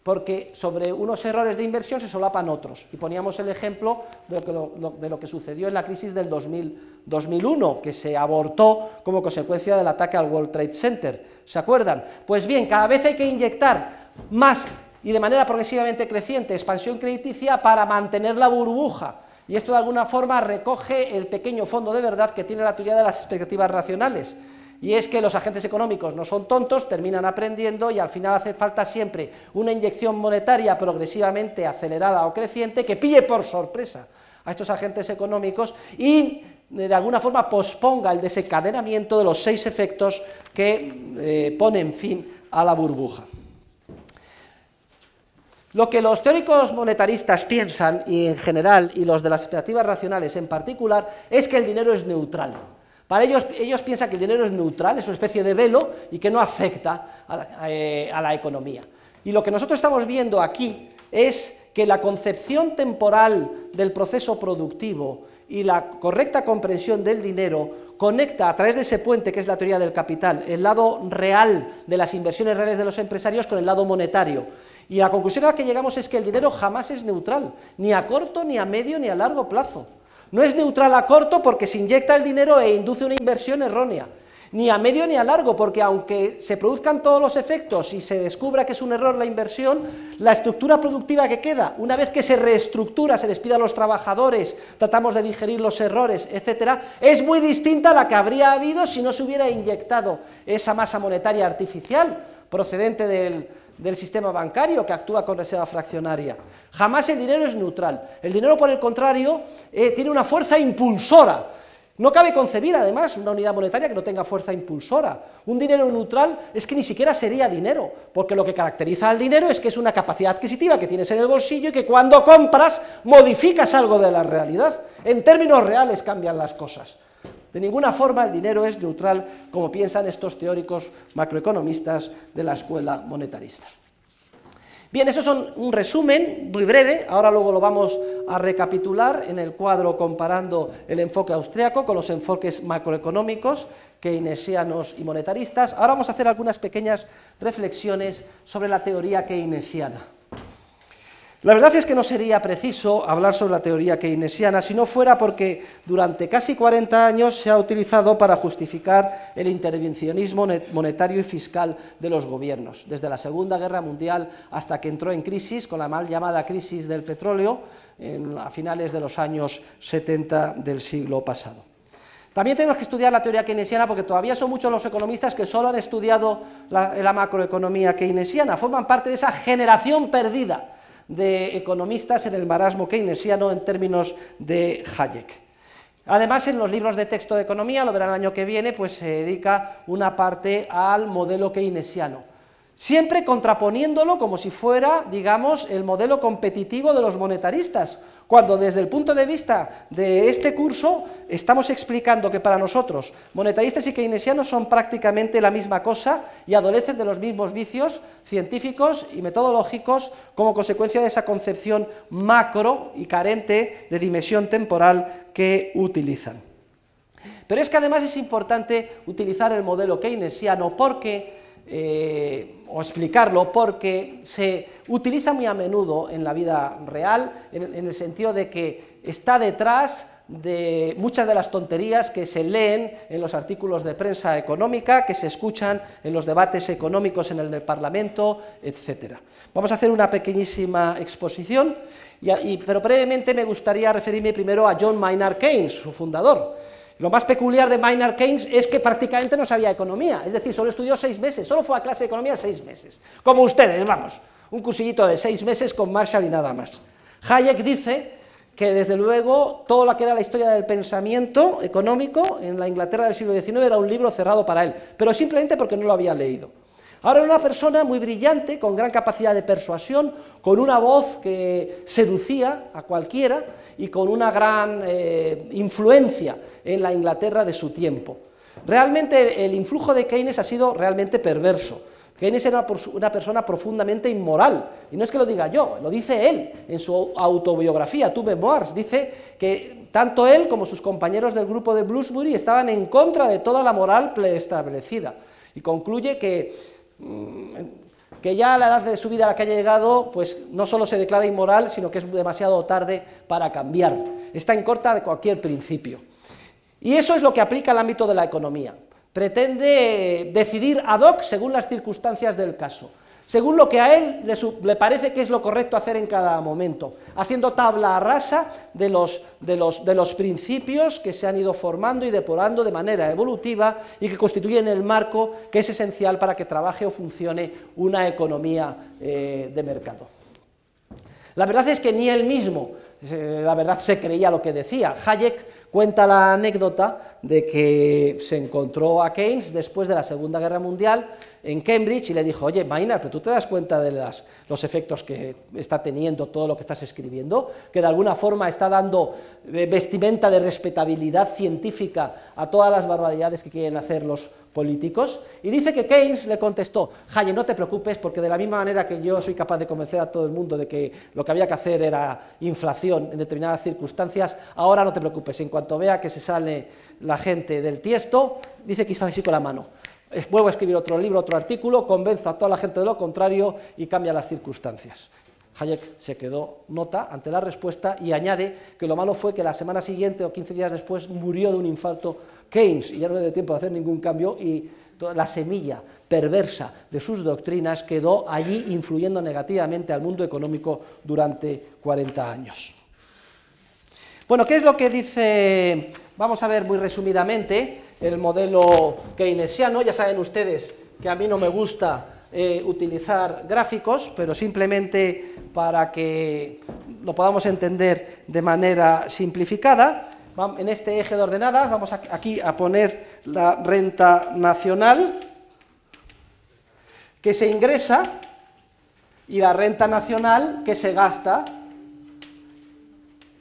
porque sobre unos errores de inversión se solapan otros. Y poníamos el ejemplo de lo que, sucedió en la crisis del 2001, que se abortó como consecuencia del ataque al World Trade Center. ¿Se acuerdan? Pues bien, cada vez hay que inyectar más y de manera progresivamente creciente expansión crediticia para mantener la burbuja. Y esto de alguna forma recoge el pequeño fondo de verdad que tiene la teoría de las expectativas racionales y es que los agentes económicos no son tontos, terminan aprendiendo y al final hace falta siempre una inyección monetaria progresivamente acelerada o creciente que pille por sorpresa a estos agentes económicos y de alguna forma posponga el desencadenamiento de los seis efectos que eh, ponen fin a la burbuja. Lo que los teóricos monetaristas piensan, y en general, y los de las expectativas racionales en particular, es que el dinero es neutral. Para ellos, ellos piensan que el dinero es neutral, es una especie de velo y que no afecta eh, a la, economía. Y lo que nosotros estamos viendo aquí es que la concepción temporal del proceso productivo y la correcta comprensión del dinero conecta a través de ese puente que es la teoría del capital, el lado real de las inversiones reales de los empresarios con el lado monetario. Y la conclusión a la que llegamos es que el dinero jamás es neutral, ni a corto, ni a medio, ni a largo plazo. No es neutral a corto porque se inyecta el dinero e induce una inversión errónea, ni a medio ni a largo, porque aunque se produzcan todos los efectos y se descubra que es un error la inversión, la estructura productiva que queda, una vez que se reestructura, se despida a los trabajadores, tratamos de digerir los errores, etcétera, es muy distinta a la que habría habido si no se hubiera inyectado esa masa monetaria artificial procedente del, del sistema bancario que actúa con reserva fraccionaria. Jamás el dinero es neutral. El dinero, por el contrario, eh, tiene una fuerza impulsora. No cabe concebir, además, una unidad monetaria que no tenga fuerza impulsora. Un dinero neutral es que ni siquiera sería dinero, porque lo que caracteriza al dinero es que es una capacidad adquisitiva que tienes en el bolsillo y que cuando compras modificas algo de la realidad. En términos reales cambian las cosas. De ninguna forma el dinero es neutral, como piensan estos teóricos macroeconomistas de la escuela monetarista. Bien, eso es un resumen muy breve, ahora luego lo vamos a recapitular en el cuadro comparando el enfoque austriaco con los enfoques macroeconómicos, keynesianos y monetaristas. Ahora vamos a hacer algunas pequeñas reflexiones sobre la teoría keynesiana. La verdad es que no sería preciso hablar sobre la teoría keynesiana si no fuera porque durante casi 40 años se ha utilizado para justificar el intervencionismo monetario y fiscal de los gobiernos, desde la Segunda Guerra Mundial hasta que entró en crisis, con la mal llamada crisis del petróleo, a finales de los años 70 del siglo pasado. También tenemos que estudiar la teoría keynesiana porque todavía son muchos los economistas que solo han estudiado la, la macroeconomía keynesiana, forman parte de esa generación perdida de economistas en el marasmo keynesiano en términos de Hayek. Además, en los libros de texto de economía, lo verán el año que viene, pues se dedica una parte al modelo keynesiano, siempre contraponiéndolo como si fuera, digamos, el modelo competitivo de los monetaristas, cuando desde el punto de vista de este curso estamos explicando que para nosotros monetaristas y keynesianos son prácticamente la misma cosa y adolecen de los mismos vicios científicos y metodológicos como consecuencia de esa concepción macro y carente de dimensión temporal que utilizan. Pero es que además es importante utilizar el modelo keynesiano porque eh, o explicarlo porque se utiliza muy a menudo en la vida real, en, el sentido de que está detrás de muchas de las tonterías que se leen en los artículos de prensa económica, que se escuchan en los debates económicos en el del Parlamento, etc. Vamos a hacer una pequeñísima exposición, pero brevemente me gustaría referirme primero a John Maynard Keynes, su fundador. Lo más peculiar de Maynard Keynes es que prácticamente no sabía economía, es decir, solo estudió seis meses, solo fue a clase de economía seis meses, como ustedes, vamos, un cursillito de seis meses con Marshall y nada más. Hayek dice que desde luego todo lo que era la historia del pensamiento económico en la Inglaterra del siglo XIX era un libro cerrado para él, pero simplemente porque no lo había leído. Ahora era una persona muy brillante, con gran capacidad de persuasión, con una voz que seducía a cualquiera y con una gran eh, influencia en la Inglaterra de su tiempo. Realmente el influjo de Keynes ha sido realmente perverso. Keynes era una persona profundamente inmoral, y no es que lo diga yo, lo dice él en su autobiografía, Tu Memoirs, dice que tanto él como sus compañeros del grupo de Bloomsbury estaban en contra de toda la moral preestablecida, y concluye que que ya a la edad de su vida a la que haya llegado, pues no solo se declara inmoral, sino que es demasiado tarde para cambiar. Está en corta de cualquier principio. Y eso es lo que aplica al ámbito de la economía. Pretende decidir ad hoc según las circunstancias del caso según lo que a él le, parece que es lo correcto hacer en cada momento, haciendo tabla rasa de los, de, los, de los, principios que se han ido formando y depurando de manera evolutiva y que constituyen el marco que es esencial para que trabaje o funcione una economía eh, de mercado. La verdad es que ni él mismo, eh, la verdad, se creía lo que decía. Hayek cuenta la anécdota de que se encontró a Keynes después de la Segunda Guerra Mundial en Cambridge y le dijo, oye, Maynard, pero tú te das cuenta de los efectos que está teniendo todo lo que estás escribiendo, que de alguna forma está dando eh, vestimenta de respetabilidad científica a todas las barbaridades que quieren hacer los políticos, y dice que Keynes le contestó, Jaye, no te preocupes, porque de la misma manera que yo soy capaz de convencer a todo el mundo de que lo que había que hacer era inflación en determinadas circunstancias, ahora no te preocupes, en cuanto vea que se sale la gente del tiesto, dice quizás así con la mano, vuelvo a escribir otro libro, otro artículo, convenzo a toda la gente de lo contrario y cambia las circunstancias. Hayek se quedó nota ante la respuesta y añade que lo malo fue que la semana siguiente o 15 días después murió de un infarto Keynes y ya no le dio tiempo de hacer ningún cambio y la semilla perversa de sus doctrinas quedó allí influyendo negativamente al mundo económico durante 40 años. Bueno, ¿qué es lo que dice? Vamos a ver muy resumidamente el modelo keynesiano. Ya saben ustedes que a mí no me gusta eh, utilizar gráficos, pero simplemente para que lo podamos entender de manera simplificada. En este eje de ordenadas vamos aquí a poner la renta nacional que se ingresa y la renta nacional que se gasta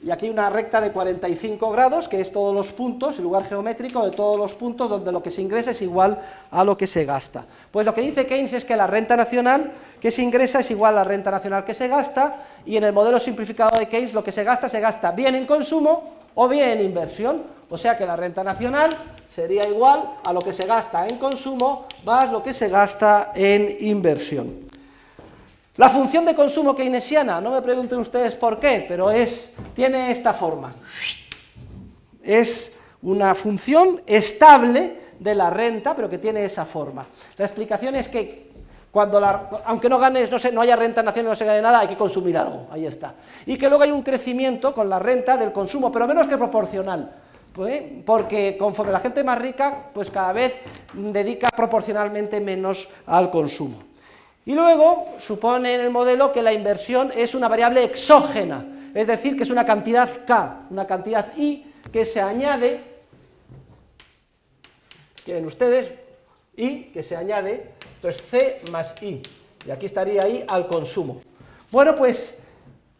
y aquí una recta de 45 grados, que es todos los puntos, el lugar geométrico de todos los puntos donde lo que se ingresa es igual a lo que se gasta. Pues lo que dice Keynes es que la renta nacional que se ingresa es igual a la renta nacional que se gasta, y en el modelo simplificado de Keynes lo que se gasta se gasta bien en consumo o bien en inversión, o sea que la renta nacional sería igual a lo que se gasta en consumo más lo que se gasta en inversión. La función de consumo keynesiana, no me pregunten ustedes por qué, pero es, tiene esta forma. Es una función estable de la renta, pero que tiene esa forma. La explicación es que cuando aunque no ganes, no, no haya renta nacional, no se gane nada, hay que consumir algo, ahí está. Y que luego hay un crecimiento con la renta del consumo, pero menos que proporcional, pues, porque conforme la gente más rica, pues cada vez dedica proporcionalmente menos al consumo. Y luego supone en el modelo que la inversión es una variable exógena, es decir, que es una cantidad K, una cantidad I que se añade, quieren ustedes, I que se añade, entonces C más I, y aquí estaría I al consumo. Bueno, pues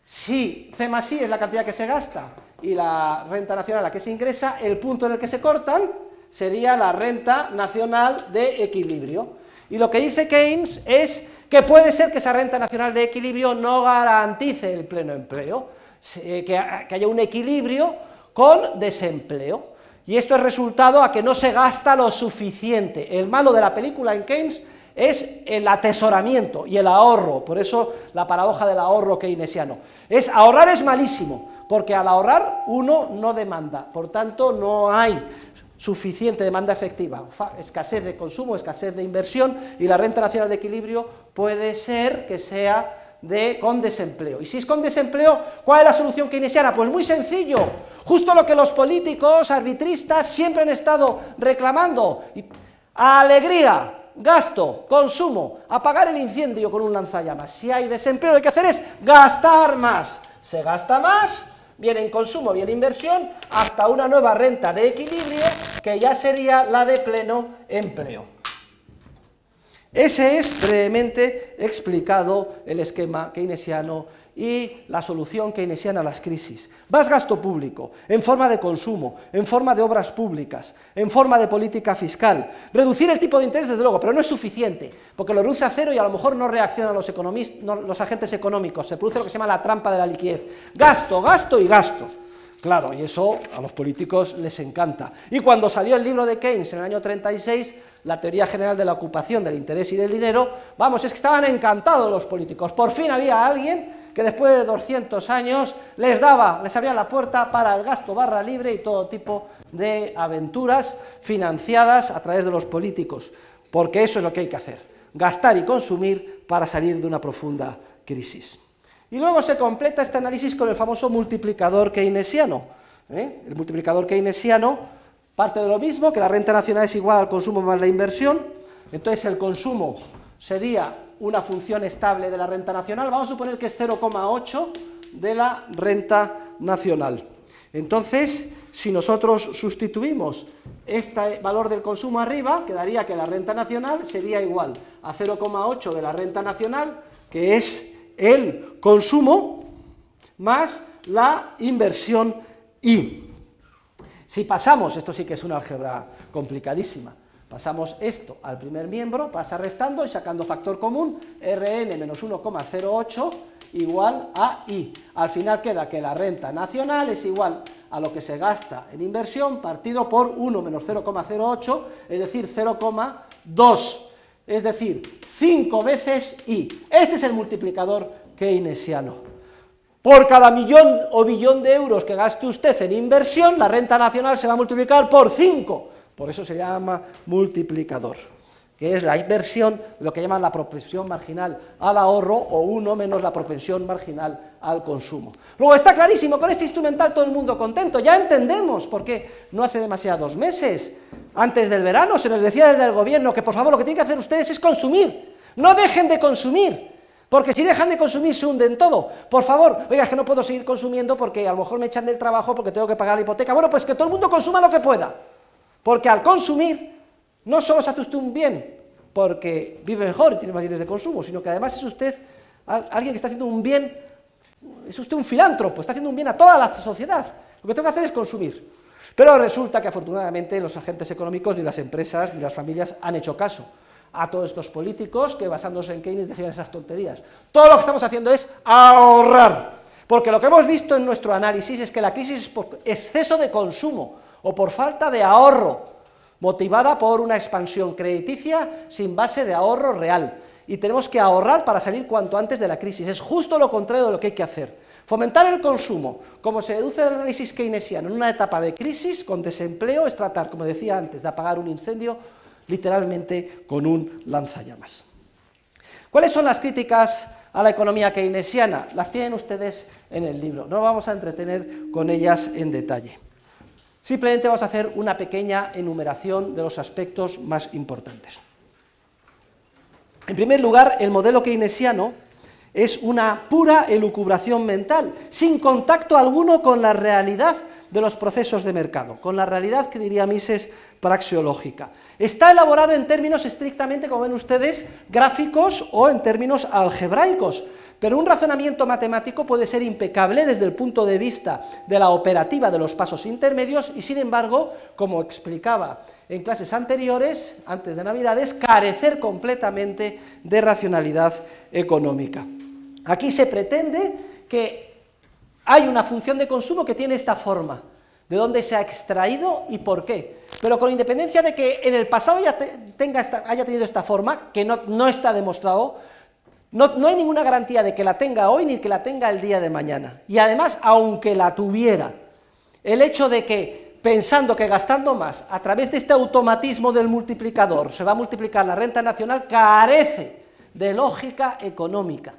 Si C más I es la cantidad que se gasta y la renta nacional la que se ingresa, el punto en el que se cortan sería la renta nacional de equilibrio. Y lo que dice Keynes es que puede ser que esa renta nacional de equilibrio no garantice el pleno empleo, que haya un equilibrio con desempleo. Y esto es resultado a que no se gasta lo suficiente. El malo de la película en Keynes es el atesoramiento y el ahorro, por eso la paradoja del ahorro keynesiano. Es ahorrar es malísimo, porque al ahorrar uno no demanda, por tanto no hay suficiente demanda efectiva, escasez de consumo, escasez de inversión, y la renta nacional de equilibrio puede ser que sea de, con desempleo. Y si es con desempleo, ¿cuál es la solución keynesiana? Pues muy sencillo, justo lo que los políticos arbitristas siempre han estado reclamando, alegría, gasto, consumo, apagar el incendio con un lanzallamas. Si hay desempleo, lo que hay que hacer es gastar más. Se gasta más, viene en consumo, viene inversión, hasta una nueva renta de equilibrio, que ya sería la de pleno empleo. Ese es brevemente explicado el esquema keynesiano y la solución keynesiana a las crisis. Más gasto público, en forma de consumo, en forma de obras públicas, en forma de política fiscal. Reducir el tipo de interés, desde luego, pero no es suficiente, porque lo reduce a cero y a lo mejor no reaccionan los, los agentes económicos, se produce lo que se llama la trampa de la liquidez. Gasto, gasto y gasto. Claro, y eso a los políticos les encanta. Y cuando salió el libro de Keynes en el año 36, la teoría general de la ocupación, del interés y del dinero, vamos, es que estaban encantados los políticos. Por fin había alguien que después de 200 años les daba, les abría la puerta para el gasto barra libre y todo tipo de aventuras financiadas a través de los políticos, porque eso es lo que hay que hacer, gastar y consumir para salir de una profunda crisis. Y luego se completa este análisis con el famoso multiplicador keynesiano. ¿eh? El multiplicador keynesiano parte de lo mismo, que la renta nacional es igual al consumo más la inversión, entonces el consumo sería una función estable de la renta nacional, vamos a suponer que es 0,8 de la renta nacional. Entonces, si nosotros sustituimos este valor del consumo arriba, quedaría que la renta nacional sería igual a 0,8 de la renta nacional, que es el consumo más la inversión I. Si pasamos, esto sí que es una álgebra complicadísima, Pasamos esto al primer miembro, pasa restando y sacando factor común, Rn menos 1,08 igual a I. Al final queda que la renta nacional es igual a lo que se gasta en inversión partido por 1 menos 0,08, es decir, 0,2. Es decir, 5 veces I. Este es el multiplicador keynesiano. Por cada millón o billón de euros que gaste usted en inversión, la renta nacional se va a multiplicar por 5 por eso se llama multiplicador, que es la inversión de lo que llaman la propensión marginal al ahorro o uno menos la propensión marginal al consumo. Luego está clarísimo, con este instrumental todo el mundo contento, ya entendemos por qué no hace demasiados meses, antes del verano, se nos decía desde el gobierno que por favor lo que tienen que hacer ustedes es consumir, no dejen de consumir, porque si dejan de consumir se hunden todo. Por favor, oiga, es que no puedo seguir consumiendo porque a lo mejor me echan del trabajo porque tengo que pagar la hipoteca. Bueno, pues que todo el mundo consuma lo que pueda. Porque al consumir, no solo se hace usted un bien, porque vive mejor y tiene más bienes de consumo, sino que además es usted alguien que está haciendo un bien, es usted un filántropo, está haciendo un bien a toda la sociedad. Lo que tengo que hacer es consumir. Pero resulta que afortunadamente los agentes económicos, ni las empresas, ni las familias han hecho caso a todos estos políticos que basándose en Keynes decían esas tonterías. Todo lo que estamos haciendo es ahorrar. Porque lo que hemos visto en nuestro análisis es que la crisis es por exceso de consumo o por falta de ahorro, motivada por una expansión crediticia sin base de ahorro real. Y tenemos que ahorrar para salir cuanto antes de la crisis. Es justo lo contrario de lo que hay que hacer. Fomentar el consumo, como se deduce del análisis keynesiano, en una etapa de crisis con desempleo, es tratar, como decía antes, de apagar un incendio literalmente con un lanzallamas. ¿Cuáles son las críticas a la economía keynesiana? Las tienen ustedes en el libro, no vamos a entretener con ellas en detalle. Simplemente vamos a hacer una pequeña enumeración de los aspectos más importantes. En primer lugar, el modelo keynesiano es una pura elucubración mental, sin contacto alguno con la realidad de los procesos de mercado, con la realidad que diría Mises praxeológica. Está elaborado en términos estrictamente, como ven ustedes, gráficos o en términos algebraicos, Pero un razonamiento matemático puede ser impecable desde el punto de vista de la operativa de los pasos intermedios y, sin embargo, como explicaba en clases anteriores, antes de Navidades, carecer completamente de racionalidad económica. Aquí se pretende que hay una función de consumo que tiene esta forma, de dónde se ha extraído y por qué. Pero con independencia de que en el pasado ya tenga haya tenido esta forma, que no, está demostrado, no, hay ninguna garantía de que la tenga hoy ni que la tenga el día de mañana. Y además, aunque la tuviera, el hecho de que pensando que gastando más a través de este automatismo del multiplicador se va a multiplicar la renta nacional, carece de lógica económica,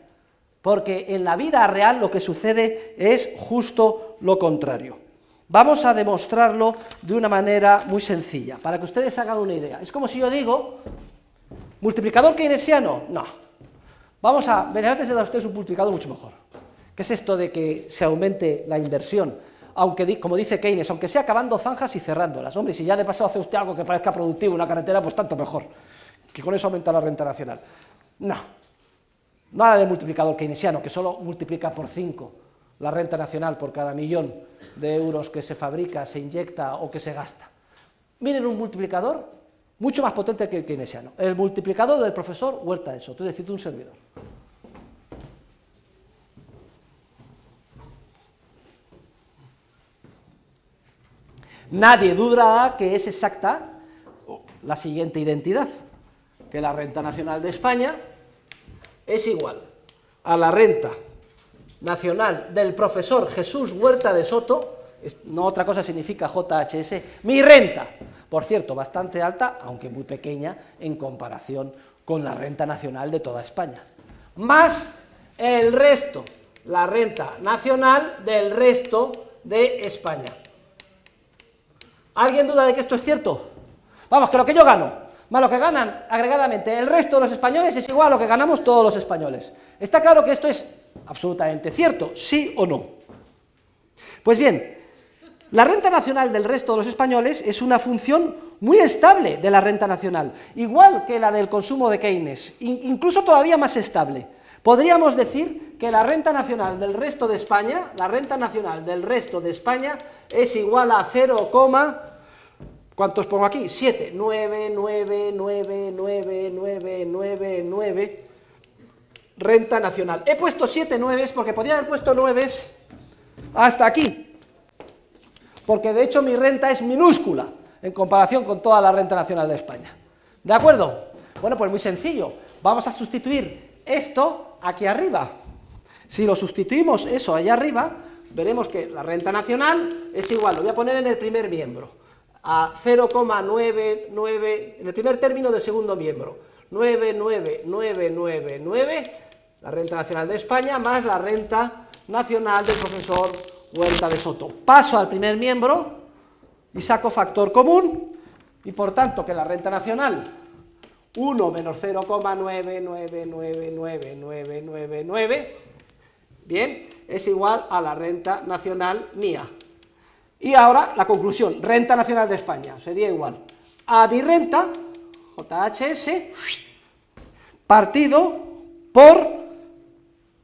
porque en la vida real lo que sucede es justo lo contrario. Vamos a demostrarlo de una manera muy sencilla, para que ustedes hagan una idea. Es como si yo digo, ¿multiplicador keynesiano? No. Vamos a, me voy a presentar a ustedes un multiplicador mucho mejor. ¿Qué es esto de que se aumente la inversión? Aunque, como dice Keynes, aunque sea acabando zanjas y cerrándolas. Hombre, si ya de paso hace usted algo que parezca productivo, una carretera, pues tanto mejor. Que con eso aumenta la renta nacional. No. Nada de multiplicador keynesiano, que solo multiplica por 5 la renta nacional por cada millón de euros que se fabrica, se inyecta o que se gasta. Miren un multiplicador mucho más potente que el keynesiano, el multiplicador del profesor Huerta de Soto, es decir, de un servidor. Nadie dudará que es exacta la siguiente identidad, que la renta nacional de España es igual a la renta nacional del profesor Jesús Huerta de Soto, no otra cosa significa JHS, mi renta, por cierto, bastante alta, aunque muy pequeña en comparación con la renta nacional de toda España, más el resto, la renta nacional del resto de España. ¿Alguien duda de que esto es cierto? Vamos, que lo que yo gano, más lo que ganan agregadamente el resto de los españoles es igual a lo que ganamos todos los españoles. Está claro que esto es absolutamente cierto, sí o no. Pues bien, la renta nacional del resto de los españoles es una función muy estable de la renta nacional, igual que la del consumo de Keynes, incluso todavía más estable. Podríamos decir que la renta nacional del resto de España, la renta nacional del resto de España es igual a 0, ¿cuántos pongo aquí? 7, 9, 9, 9, 9, 9, 9, 9, renta nacional. He puesto 7 nueves porque podía haber puesto nueves hasta aquí, porque de hecho mi renta es minúscula en comparación con toda la renta nacional de España. ¿De acuerdo? Bueno, pues muy sencillo. Vamos a sustituir esto aquí arriba. Si lo sustituimos eso allá arriba, veremos que la renta nacional es igual, lo voy a poner en el primer miembro, a 0,99, en el primer término del segundo miembro, 99999 la renta nacional de España más la renta nacional del profesor Huerta de Soto. Paso al primer miembro y saco factor común, y por tanto que la renta nacional 1 menos 0,999999, bien, es igual a la renta nacional mía. Y ahora la conclusión, renta nacional de España, sería igual a mi renta, JHS, partido por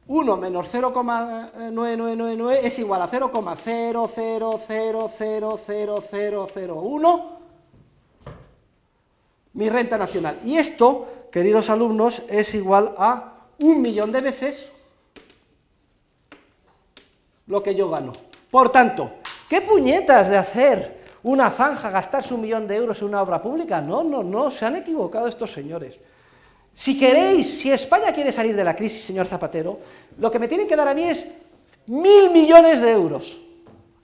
1 menos 0,9999 es igual a 0,00000001 mi renta nacional. Y esto, queridos alumnos, es igual a un millón de veces lo que yo gano. Por tanto, ¿qué puñetas de hacer una zanja, gastarse un millón de euros en una obra pública? No, no, no, se han equivocado estos señores. Si queréis, si España quiere salir de la crisis, señor Zapatero, lo que me tienen que dar a mí es mil millones de euros.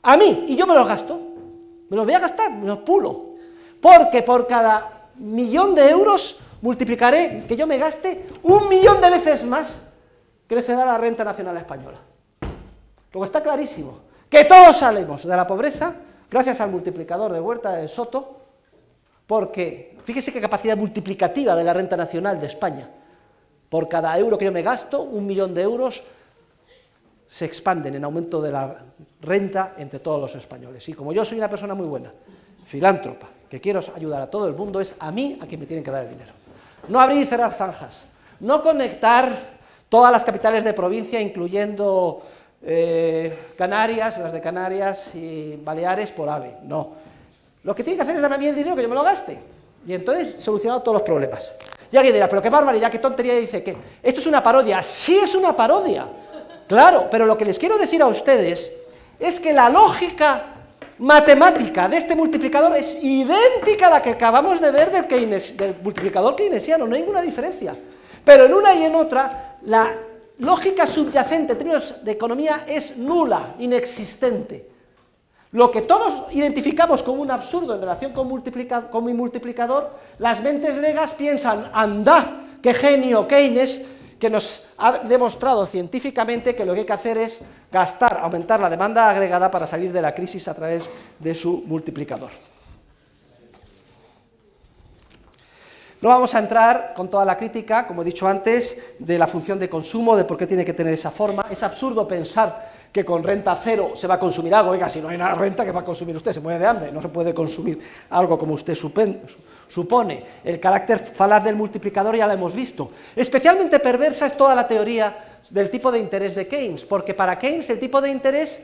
A mí, y yo me los gasto. Me los voy a gastar, me los pulo. Porque por cada millón de euros multiplicaré que yo me gaste un millón de veces más crecerá la renta nacional española. Luego está clarísimo que todos salimos de la pobreza gracias al multiplicador de Huerta de Soto, porque fíjese qué capacidad multiplicativa de la renta nacional de España. Por cada euro que yo me gasto, un millón de euros se expanden en aumento de la renta entre todos los españoles. Y como yo soy una persona muy buena, filántropa, que quiero ayudar a todo el mundo, es a mí a quien me tienen que dar el dinero. No abrir y cerrar zanjas, no conectar todas las capitales de provincia, incluyendo eh, Canarias, las de Canarias y Baleares por AVE. No. Lo que tiene que hacer es darme a mí el dinero que yo me lo gaste. Y entonces solucionado todos los problemas. Y alguien dirá, pero qué barbaridad, qué tontería, dice que esto es una parodia. Sí es una parodia, claro, pero lo que les quiero decir a ustedes es que la lógica matemática de este multiplicador es idéntica a la que acabamos de ver del, del multiplicador keynesiano, no hay ninguna diferencia. Pero en una y en otra, la lógica subyacente en términos de economía es nula, inexistente. Lo que todos identificamos como un absurdo en relación con, mi multiplicador, las mentes legas piensan, anda, qué genio Keynes, que nos ha demostrado científicamente que lo que hay que hacer es gastar, aumentar la demanda agregada para salir de la crisis a través de su multiplicador. No vamos a entrar con toda la crítica, como he dicho antes, de la función de consumo, de por qué tiene que tener esa forma. Es absurdo pensar que con renta cero se va a consumir algo. Oiga, si no hay nada renta, ¿qué va a consumir usted? Se muere de hambre, no se puede consumir algo como usted supone. El carácter falaz del multiplicador ya lo hemos visto. Especialmente perversa es toda la teoría del tipo de interés de Keynes, porque para Keynes el tipo de interés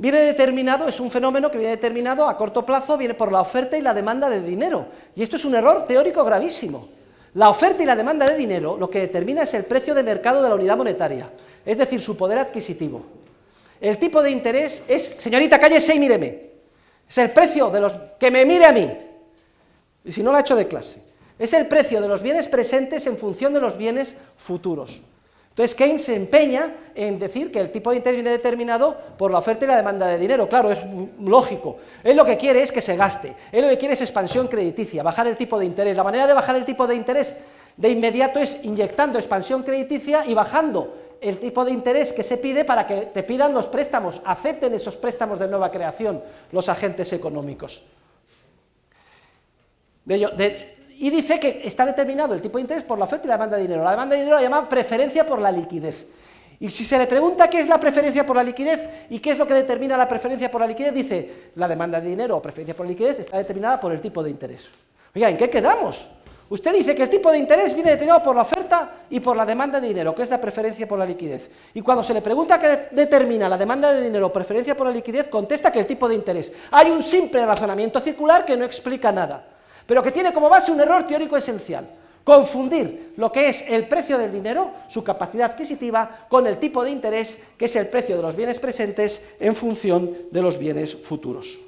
Viene determinado, es un fenómeno que viene determinado a corto plazo, viene por la oferta y la demanda de dinero. Y esto es un error teórico gravísimo. La oferta y la demanda de dinero lo que determina es el precio de mercado de la unidad monetaria, es decir, su poder adquisitivo. El tipo de interés es, señorita, cállese y míreme. Es el precio de los... que me mire a mí. Y si no lo ha hecho de clase. Es el precio de los bienes presentes en función de los bienes futuros. Entonces Keynes se empeña en decir que el tipo de interés viene determinado por la oferta y la demanda de dinero. Claro, es lógico. Él lo que quiere es que se gaste. Él lo que quiere es expansión crediticia, bajar el tipo de interés. La manera de bajar el tipo de interés de inmediato es inyectando expansión crediticia y bajando el tipo de interés que se pide para que te pidan los préstamos, acepten esos préstamos de nueva creación los agentes económicos. y dice que está determinado el tipo de interés por la oferta y la demanda de dinero. La demanda de dinero la llama preferencia por la liquidez. Y si se le pregunta qué es la preferencia por la liquidez y qué es lo que determina la preferencia por la liquidez, dice, la demanda de dinero o preferencia por la liquidez está determinada por el tipo de interés. Oiga, ¿en qué quedamos? Usted dice que el tipo de interés viene determinado por la oferta y por la demanda de dinero, que es la preferencia por la liquidez. Y cuando se le pregunta qué determina la demanda de dinero o preferencia por la liquidez, contesta que el tipo de interés. Hay un simple razonamiento circular que no explica nada pero que tiene como base un error teórico esencial. Confundir lo que es el precio del dinero, su capacidad adquisitiva, con el tipo de interés, que es el precio de los bienes presentes en función de los bienes futuros.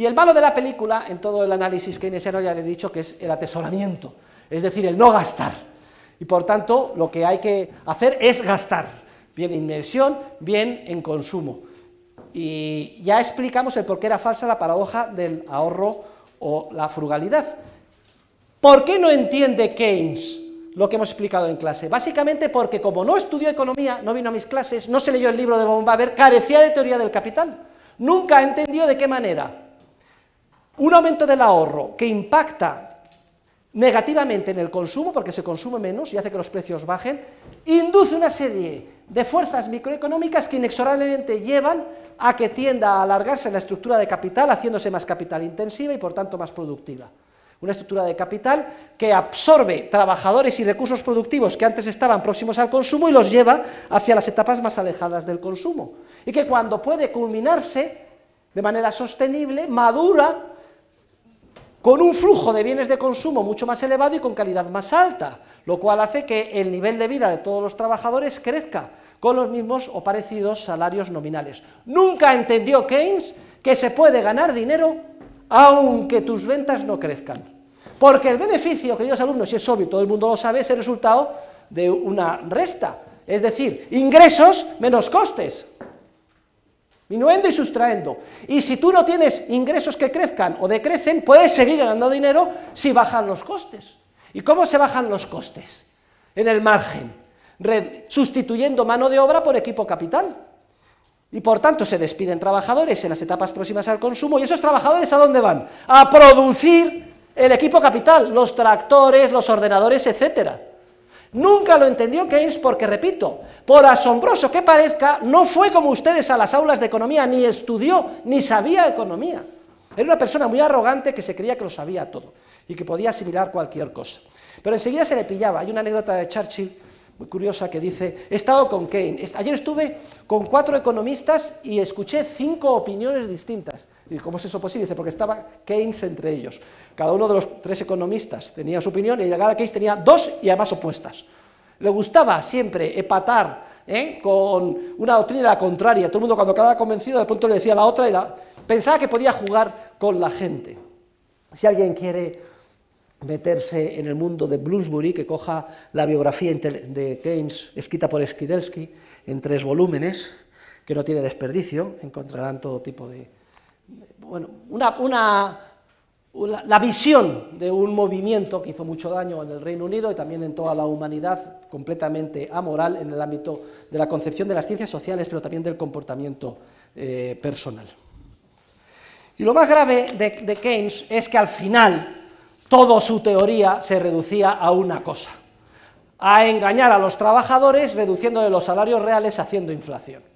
Y el malo de la película, en todo el análisis keynesiano ya le he dicho que es el atesoramiento, es decir, el no gastar. Y por tanto, lo que hay que hacer es gastar, bien en inversión, bien en consumo. Y ya explicamos el por qué era falsa la paradoja del ahorro o la frugalidad. ¿Por qué no entiende Keynes lo que hemos explicado en clase? Básicamente porque como no estudió economía, no vino a mis clases, no se leyó el libro de Bombaber, carecía de teoría del capital. Nunca entendió de qué manera un aumento del ahorro que impacta negativamente en el consumo, porque se consume menos y hace que los precios bajen, induce una serie de fuerzas microeconómicas que inexorablemente llevan a que tienda a alargarse la estructura de capital, haciéndose más capital intensiva y por tanto más productiva. Una estructura de capital que absorbe trabajadores y recursos productivos que antes estaban próximos al consumo y los lleva hacia las etapas más alejadas del consumo. Y que cuando puede culminarse de manera sostenible, madura con un flujo de bienes de consumo mucho más elevado y con calidad más alta, lo cual hace que el nivel de vida de todos los trabajadores crezca con los mismos o parecidos salarios nominales. Nunca entendió Keynes que se puede ganar dinero aunque tus ventas no crezcan. Porque el beneficio, queridos alumnos, y es obvio, todo el mundo lo sabe, es el resultado de una resta, es decir, ingresos menos costes. Minuendo y sustraendo. Y si tú no tienes ingresos que crezcan o decrecen, puedes seguir ganando dinero si bajan los costes. ¿Y cómo se bajan los costes? En el margen sustituyendo mano de obra por equipo capital. Y por tanto se despiden trabajadores en las etapas próximas al consumo y esos trabajadores ¿a dónde van? A producir el equipo capital, los tractores, los ordenadores, etcétera. Nunca lo entendió Keynes porque, repito, por asombroso que parezca, no fue como ustedes a las aulas de economía, ni estudió, ni sabía economía. Era una persona muy arrogante que se creía que lo sabía todo y que podía asimilar cualquier cosa. Pero enseguida se le pillaba. Hay una anécdota de Churchill muy curiosa que dice, he estado con Keynes, ayer estuve con cuatro economistas y escuché cinco opiniones distintas. ¿Y cómo es eso posible? Dice, porque estaba Keynes entre ellos. Cada uno de los tres economistas tenía su opinión y cada Keynes tenía dos y además opuestas. Le gustaba siempre epatar ¿eh? con una doctrina contraria. Todo el mundo cuando quedaba convencido de pronto le decía la otra y pensaba que podía jugar con la gente. Si alguien quiere meterse en el mundo de Bloomsbury, que coja la biografía de Keynes escrita por Skidelsky en tres volúmenes, que no tiene desperdicio, encontrarán todo tipo de... Bueno, una, la visión de un movimiento que hizo mucho daño en el Reino Unido y también en toda la humanidad, completamente amoral en el ámbito de la concepción de las ciencias sociales, pero también del comportamiento eh, personal. Y lo más grave de Keynes es que al final toda su teoría se reducía a una cosa, a engañar a los trabajadores reduciéndole los salarios reales haciendo inflación.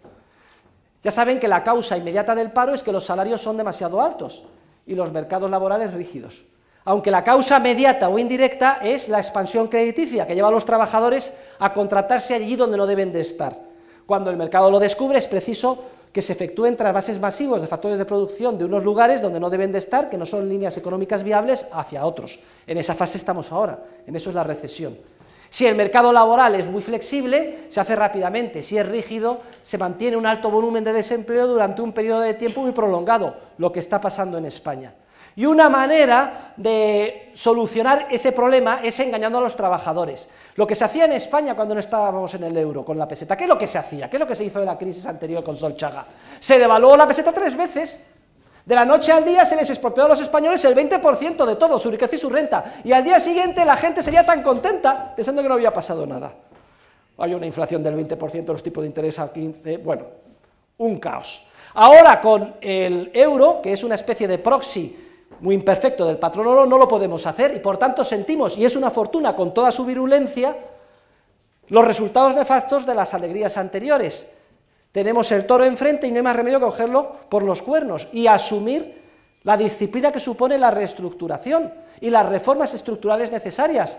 Ya saben que la causa inmediata del paro es que los salarios son demasiado altos y los mercados laborales rígidos. Aunque la causa mediata o indirecta es la expansión crediticia, que lleva a los trabajadores a contratarse allí donde no deben de estar. Cuando el mercado lo descubre es preciso que se efectúen trasvases masivos de factores de producción de unos lugares donde no deben de estar, que no son líneas económicas viables, hacia otros. En esa fase estamos ahora, en eso es la recesión. Si el mercado laboral es muy flexible, se hace rápidamente, si es rígido, se mantiene un alto volumen de desempleo durante un periodo de tiempo muy prolongado, lo que está pasando en España. Y una manera de solucionar ese problema es engañando a los trabajadores. Lo que se hacía en España cuando no estábamos en el euro, con la peseta, ¿qué es lo que se hacía? ¿Qué es lo que se hizo en la crisis anterior con Solchaga? Se devaluó la peseta tres veces. De la noche al día se les expropió a los españoles el 20% de todo, su riqueza y su renta. Y al día siguiente la gente sería tan contenta pensando que no había pasado nada. Hay una inflación del 20% de los tipos de interés al 15%, bueno, un caos. Ahora con el euro, que es una especie de proxy muy imperfecto del patrón oro, no lo podemos hacer y por tanto sentimos, y es una fortuna con toda su virulencia, los resultados nefastos de las alegrías anteriores. Tenemos el toro enfrente y no hay más remedio que cogerlo por los cuernos y asumir la disciplina que supone la reestructuración y las reformas estructurales necesarias,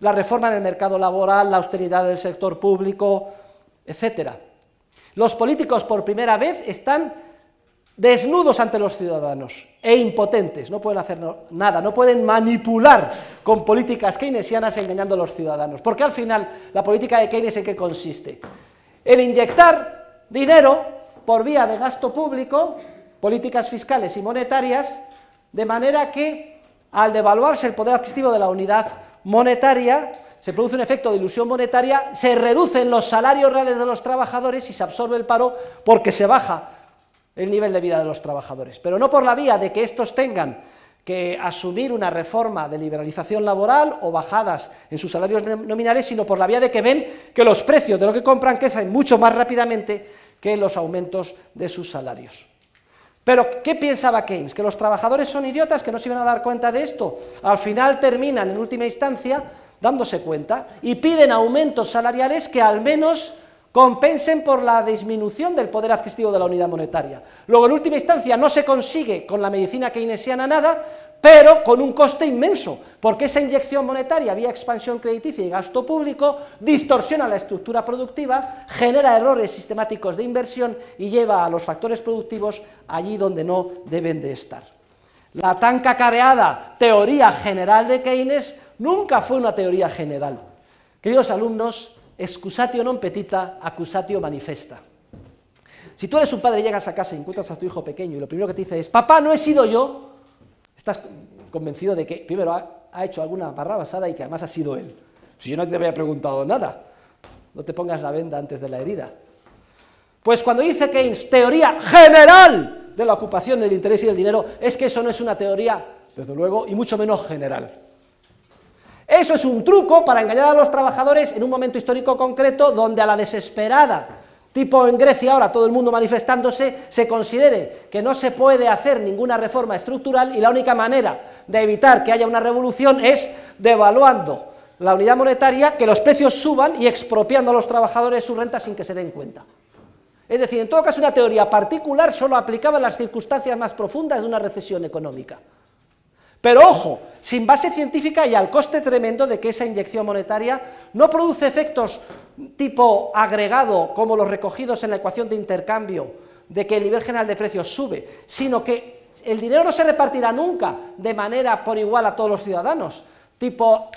la reforma en el mercado laboral, la austeridad del sector público, etc. Los políticos por primera vez están desnudos ante los ciudadanos e impotentes, no pueden hacer nada, no pueden manipular con políticas keynesianas engañando a los ciudadanos, porque al final la política de Keynes en qué consiste? En inyectar dinero por vía de gasto público, políticas fiscales y monetarias, de manera que al devaluarse el poder adquisitivo de la unidad monetaria, se produce un efecto de ilusión monetaria, se reducen los salarios reales de los trabajadores y se absorbe el paro porque se baja el nivel de vida de los trabajadores, pero no por la vía de que estos tengan que asumir una reforma de liberalización laboral o bajadas en sus salarios nominales, sino por la vía de que ven que los precios de lo que compran crecen mucho más rápidamente que los aumentos de sus salarios. Pero, ¿qué pensaba Keynes? ¿Que los trabajadores son idiotas, que no se iban a dar cuenta de esto? Al final terminan, en última instancia, dándose cuenta y piden aumentos salariales que al menos compensen por la disminución del poder adquisitivo de la unidad monetaria. Luego, en última instancia, no se consigue con la medicina keynesiana nada, pero con un coste inmenso, porque esa inyección monetaria vía expansión crediticia y gasto público distorsiona la estructura productiva, genera errores sistemáticos de inversión y lleva a los factores productivos allí donde no deben de estar. La tan cacareada teoría general de Keynes nunca fue una teoría general. Queridos alumnos, excusatio non petita, accusatio manifesta. Si tú eres un padre y llegas a casa y encuentras a tu hijo pequeño y lo primero que te dice es, papá, no he sido yo, estás convencido de que primero ha, hecho alguna barra basada y que además ha sido él. Si yo no te había preguntado nada, no te pongas la venda antes de la herida. Pues cuando dice Keynes teoría general de la ocupación del interés y del dinero, es que eso no es una teoría, desde luego, y mucho menos general. Eso es un truco para engañar a los trabajadores en un momento histórico concreto donde a la desesperada, tipo en Grecia ahora todo el mundo manifestándose, se considere que no se puede hacer ninguna reforma estructural y la única manera de evitar que haya una revolución es devaluando la unidad monetaria, que los precios suban y expropiando a los trabajadores su renta sin que se den cuenta. Es decir, en todo caso una teoría particular solo aplicaba en las circunstancias más profundas de una recesión económica. Pero ojo, sin base científica y al coste tremendo de que esa inyección monetaria no produce efectos tipo agregado, como los recogidos en la ecuación de intercambio, de que el nivel general de precios sube, sino que el dinero no se repartirá nunca de manera por igual a todos los ciudadanos, tipo,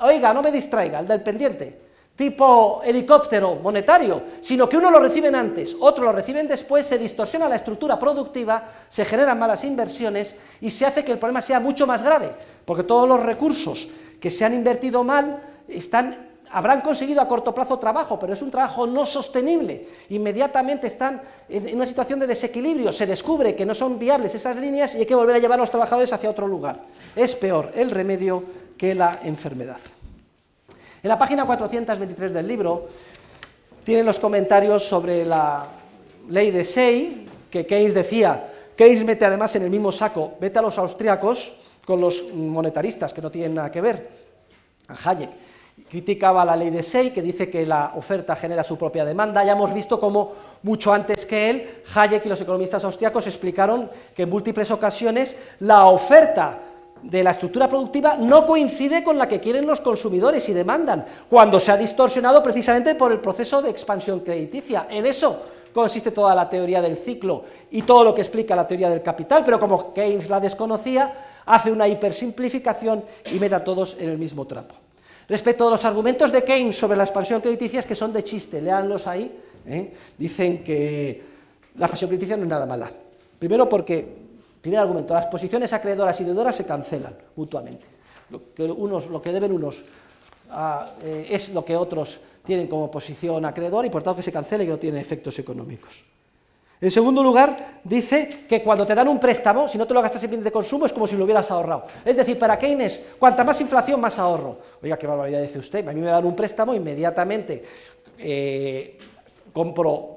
oiga, no me distraiga, el del pendiente, tipo helicóptero monetario, sino que uno lo reciben antes, otro lo reciben después, se distorsiona la estructura productiva, se generan malas inversiones y se hace que el problema sea mucho más grave, porque todos los recursos que se han invertido mal están habrán conseguido a corto plazo trabajo, pero es un trabajo no sostenible. Inmediatamente están en una situación de desequilibrio, se descubre que no son viables esas líneas y hay que volver a llevar a los trabajadores hacia otro lugar. Es peor el remedio que la enfermedad. En la página 423 del libro tienen los comentarios sobre la ley de Say, que Keynes decía, Keynes mete además en el mismo saco, vete a los austriacos con los monetaristas, que no tienen nada que ver, Hayek. Criticaba la ley de Say, que dice que la oferta genera su propia demanda. Ya hemos visto cómo, mucho antes que él, Hayek y los economistas austriacos explicaron que en múltiples ocasiones la oferta de la estructura productiva no coincide con la que quieren los consumidores y demandan, cuando se ha distorsionado precisamente por el proceso de expansión crediticia. En eso consiste toda la teoría del ciclo y todo lo que explica la teoría del capital, pero como Keynes la desconocía, hace una hipersimplificación y mete a todos en el mismo trapo. Respecto a los argumentos de Keynes sobre la expansión crediticia, es que son de chiste, leanlos ahí, ¿eh? dicen que la expansión crediticia no es nada mala. Primero porque Primer argumento, las posiciones acreedoras y deudoras se cancelan mutuamente. Lo que, unos, lo que deben unos ah, eh, es lo que otros tienen como posición acreedora y por tanto que se cancele y que no tiene efectos económicos. En segundo lugar, dice que cuando te dan un préstamo, si no te lo gastas en bienes de consumo, es como si lo hubieras ahorrado. Es decir, para Keynes, cuanta más inflación, más ahorro. Oiga, qué barbaridad dice usted. A mí me dan un préstamo, inmediatamente eh, compro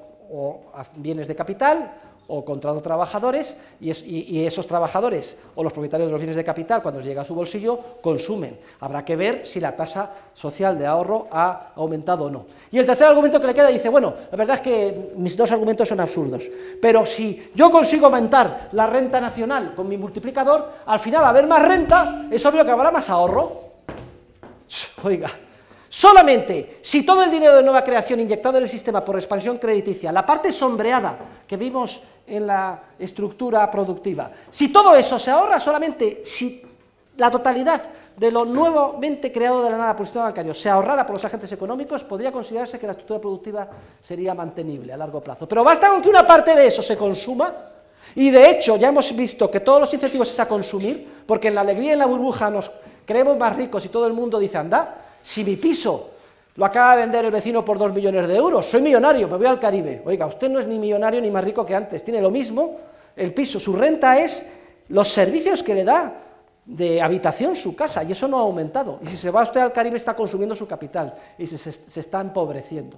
bienes de capital, o contrato trabajadores y, esos trabajadores o los propietarios de los bienes de capital cuando les llega a su bolsillo consumen. Habrá que ver si la tasa social de ahorro ha aumentado o no. Y el tercer argumento que le queda dice, bueno, la verdad es que mis dos argumentos son absurdos, pero si yo consigo aumentar la renta nacional con mi multiplicador, al final haber más renta es obvio que habrá más ahorro. Oiga, Solamente si todo el dinero de nueva creación inyectado en el sistema por expansión crediticia, la parte sombreada que vimos en la estructura productiva, si todo eso se ahorra solamente si la totalidad de lo nuevamente creado de la nada por el sistema bancario se ahorrara por los agentes económicos, podría considerarse que la estructura productiva sería mantenible a largo plazo. Pero basta con que una parte de eso se consuma, y de hecho ya hemos visto que todos los incentivos es a consumir, porque en la alegría y en la burbuja nos creemos más ricos y todo el mundo dice, anda, si mi piso lo acaba de vender el vecino por dos millones de euros, soy millonario, me voy al Caribe. Oiga, usted no es ni millonario ni más rico que antes, tiene lo mismo, el piso, su renta es los servicios que le da de habitación su casa, y eso no ha aumentado. Y si se va usted al Caribe está consumiendo su capital y se, está empobreciendo.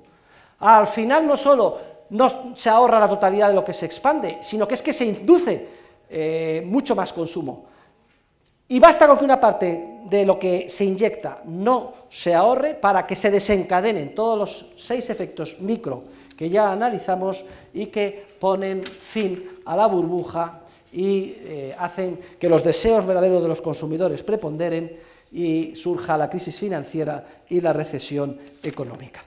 Al final no solo no se ahorra la totalidad de lo que se expande, sino que es que se induce eh, mucho más consumo. Y basta con que una parte de lo que se inyecta no se ahorre para que se desencadenen todos los seis efectos micro que ya analizamos y que ponen fin a la burbuja y eh, hacen que los deseos verdaderos de los consumidores preponderen y surja la crisis financiera y la recesión económica.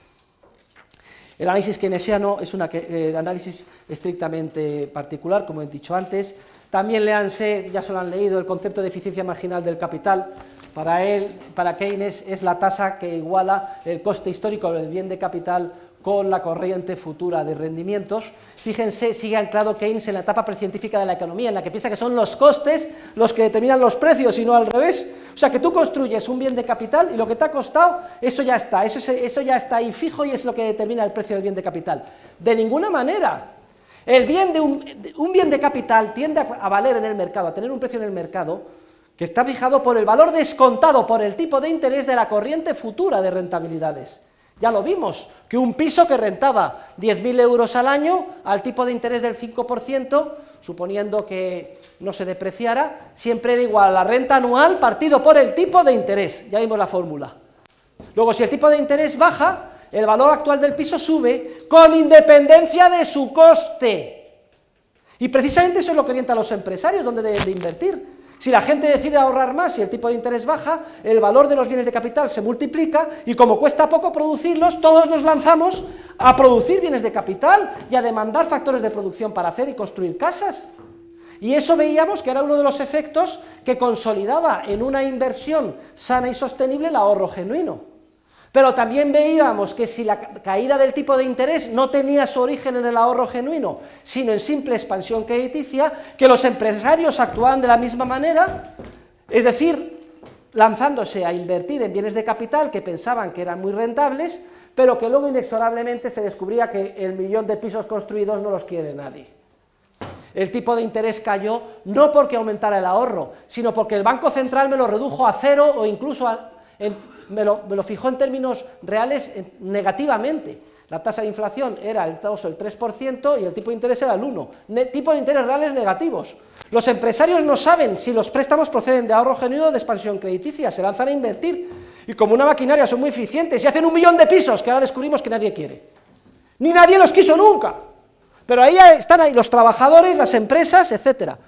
El análisis keynesiano es un análisis estrictamente particular, como he dicho antes, también leanse, ya se lo han leído, el concepto de eficiencia marginal del capital. Para él, para Keynes, es la tasa que iguala el coste histórico del bien de capital con la corriente futura de rendimientos. Fíjense, sigue anclado Keynes en la etapa precientífica de la economía, en la que piensa que son los costes los que determinan los precios y no al revés. O sea, que tú construyes un bien de capital y lo que te ha costado, eso ya está, eso, eso ya está ahí fijo y es lo que determina el precio del bien de capital. De ninguna manera. El bien de un, bien de capital tiende a, valer en el mercado, a tener un precio en el mercado que está fijado por el valor descontado por el tipo de interés de la corriente futura de rentabilidades. Ya lo vimos, que un piso que rentaba 10.000 euros al año al tipo de interés del 5%, suponiendo que no se depreciara, siempre era igual a la renta anual partido por el tipo de interés. Ya vimos la fórmula. Luego, si el tipo de interés baja, el valor actual del piso sube con independencia de su coste. Y precisamente eso es lo que orienta a los empresarios, donde deben de invertir. Si la gente decide ahorrar más y el tipo de interés baja, el valor de los bienes de capital se multiplica y como cuesta poco producirlos, todos nos lanzamos a producir bienes de capital y a demandar factores de producción para hacer y construir casas. Y eso veíamos que era uno de los efectos que consolidaba en una inversión sana y sostenible el ahorro genuino. Pero también veíamos que si la caída del tipo de interés no tenía su origen en el ahorro genuino, sino en simple expansión crediticia, que los empresarios actuaban de la misma manera, es decir, lanzándose a invertir en bienes de capital que pensaban que eran muy rentables, pero que luego inexorablemente se descubría que el millón de pisos construidos no los quiere nadie. El tipo de interés cayó no porque aumentara el ahorro, sino porque el Banco Central me lo redujo a cero o incluso a, me lo, fijó en términos reales negativamente. La tasa de inflación era el, el 3% y el tipo de interés era el 1%. tipo de interés reales negativos. Los empresarios no saben si los préstamos proceden de ahorro genuino o de expansión crediticia, se lanzan a invertir. Y como una maquinaria son muy eficientes y hacen un millón de pisos que ahora descubrimos que nadie quiere. Ni nadie los quiso nunca. Pero ahí están ahí los trabajadores, las empresas, etcétera.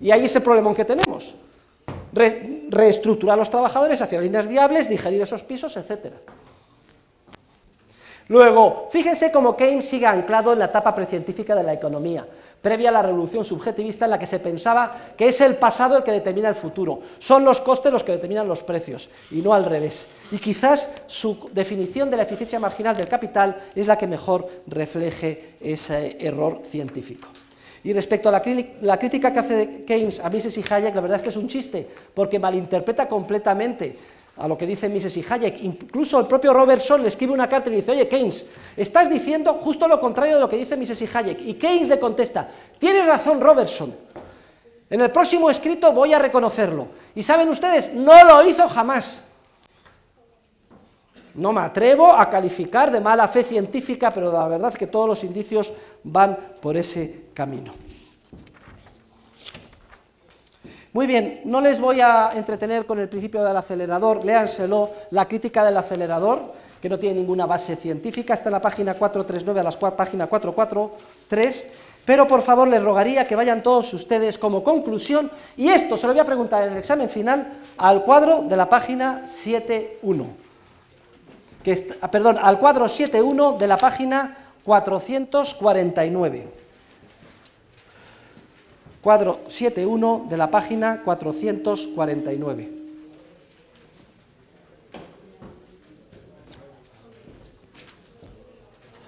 Y ahí es el problema que tenemos reestructurar a los trabajadores hacia líneas viables, digerir esos pisos, etc. Luego, fíjense cómo Keynes sigue anclado en la etapa precientífica de la economía, previa a la revolución subjetivista en la que se pensaba que es el pasado el que determina el futuro, son los costes los que determinan los precios, y no al revés. Y quizás su definición de la eficiencia marginal del capital es la que mejor refleje ese error científico. Y respecto a la, crítica que hace Keynes a Mises y Hayek, la verdad es que es un chiste, porque malinterpreta completamente a lo que dice Mises y Hayek. Incluso el propio Robertson le escribe una carta y le dice, oye, Keynes, estás diciendo justo lo contrario de lo que dice Mises y Hayek. Y Keynes le contesta, tienes razón, Robertson. En el próximo escrito voy a reconocerlo. Y saben ustedes, no lo hizo jamás. No me atrevo a calificar de mala fe científica, pero la verdad es que todos los indicios van por ese camino. Muy bien, no les voy a entretener con el principio del acelerador, léanselo, la crítica del acelerador, que no tiene ninguna base científica, está en la página 439 a la página 443, pero por favor les rogaría que vayan todos ustedes como conclusión, y esto se lo voy a preguntar en el examen final, al cuadro de la página 71 que ah, perdón, al cuadro 7.1 de la página 449. Cuadro 7.1 de la página 449.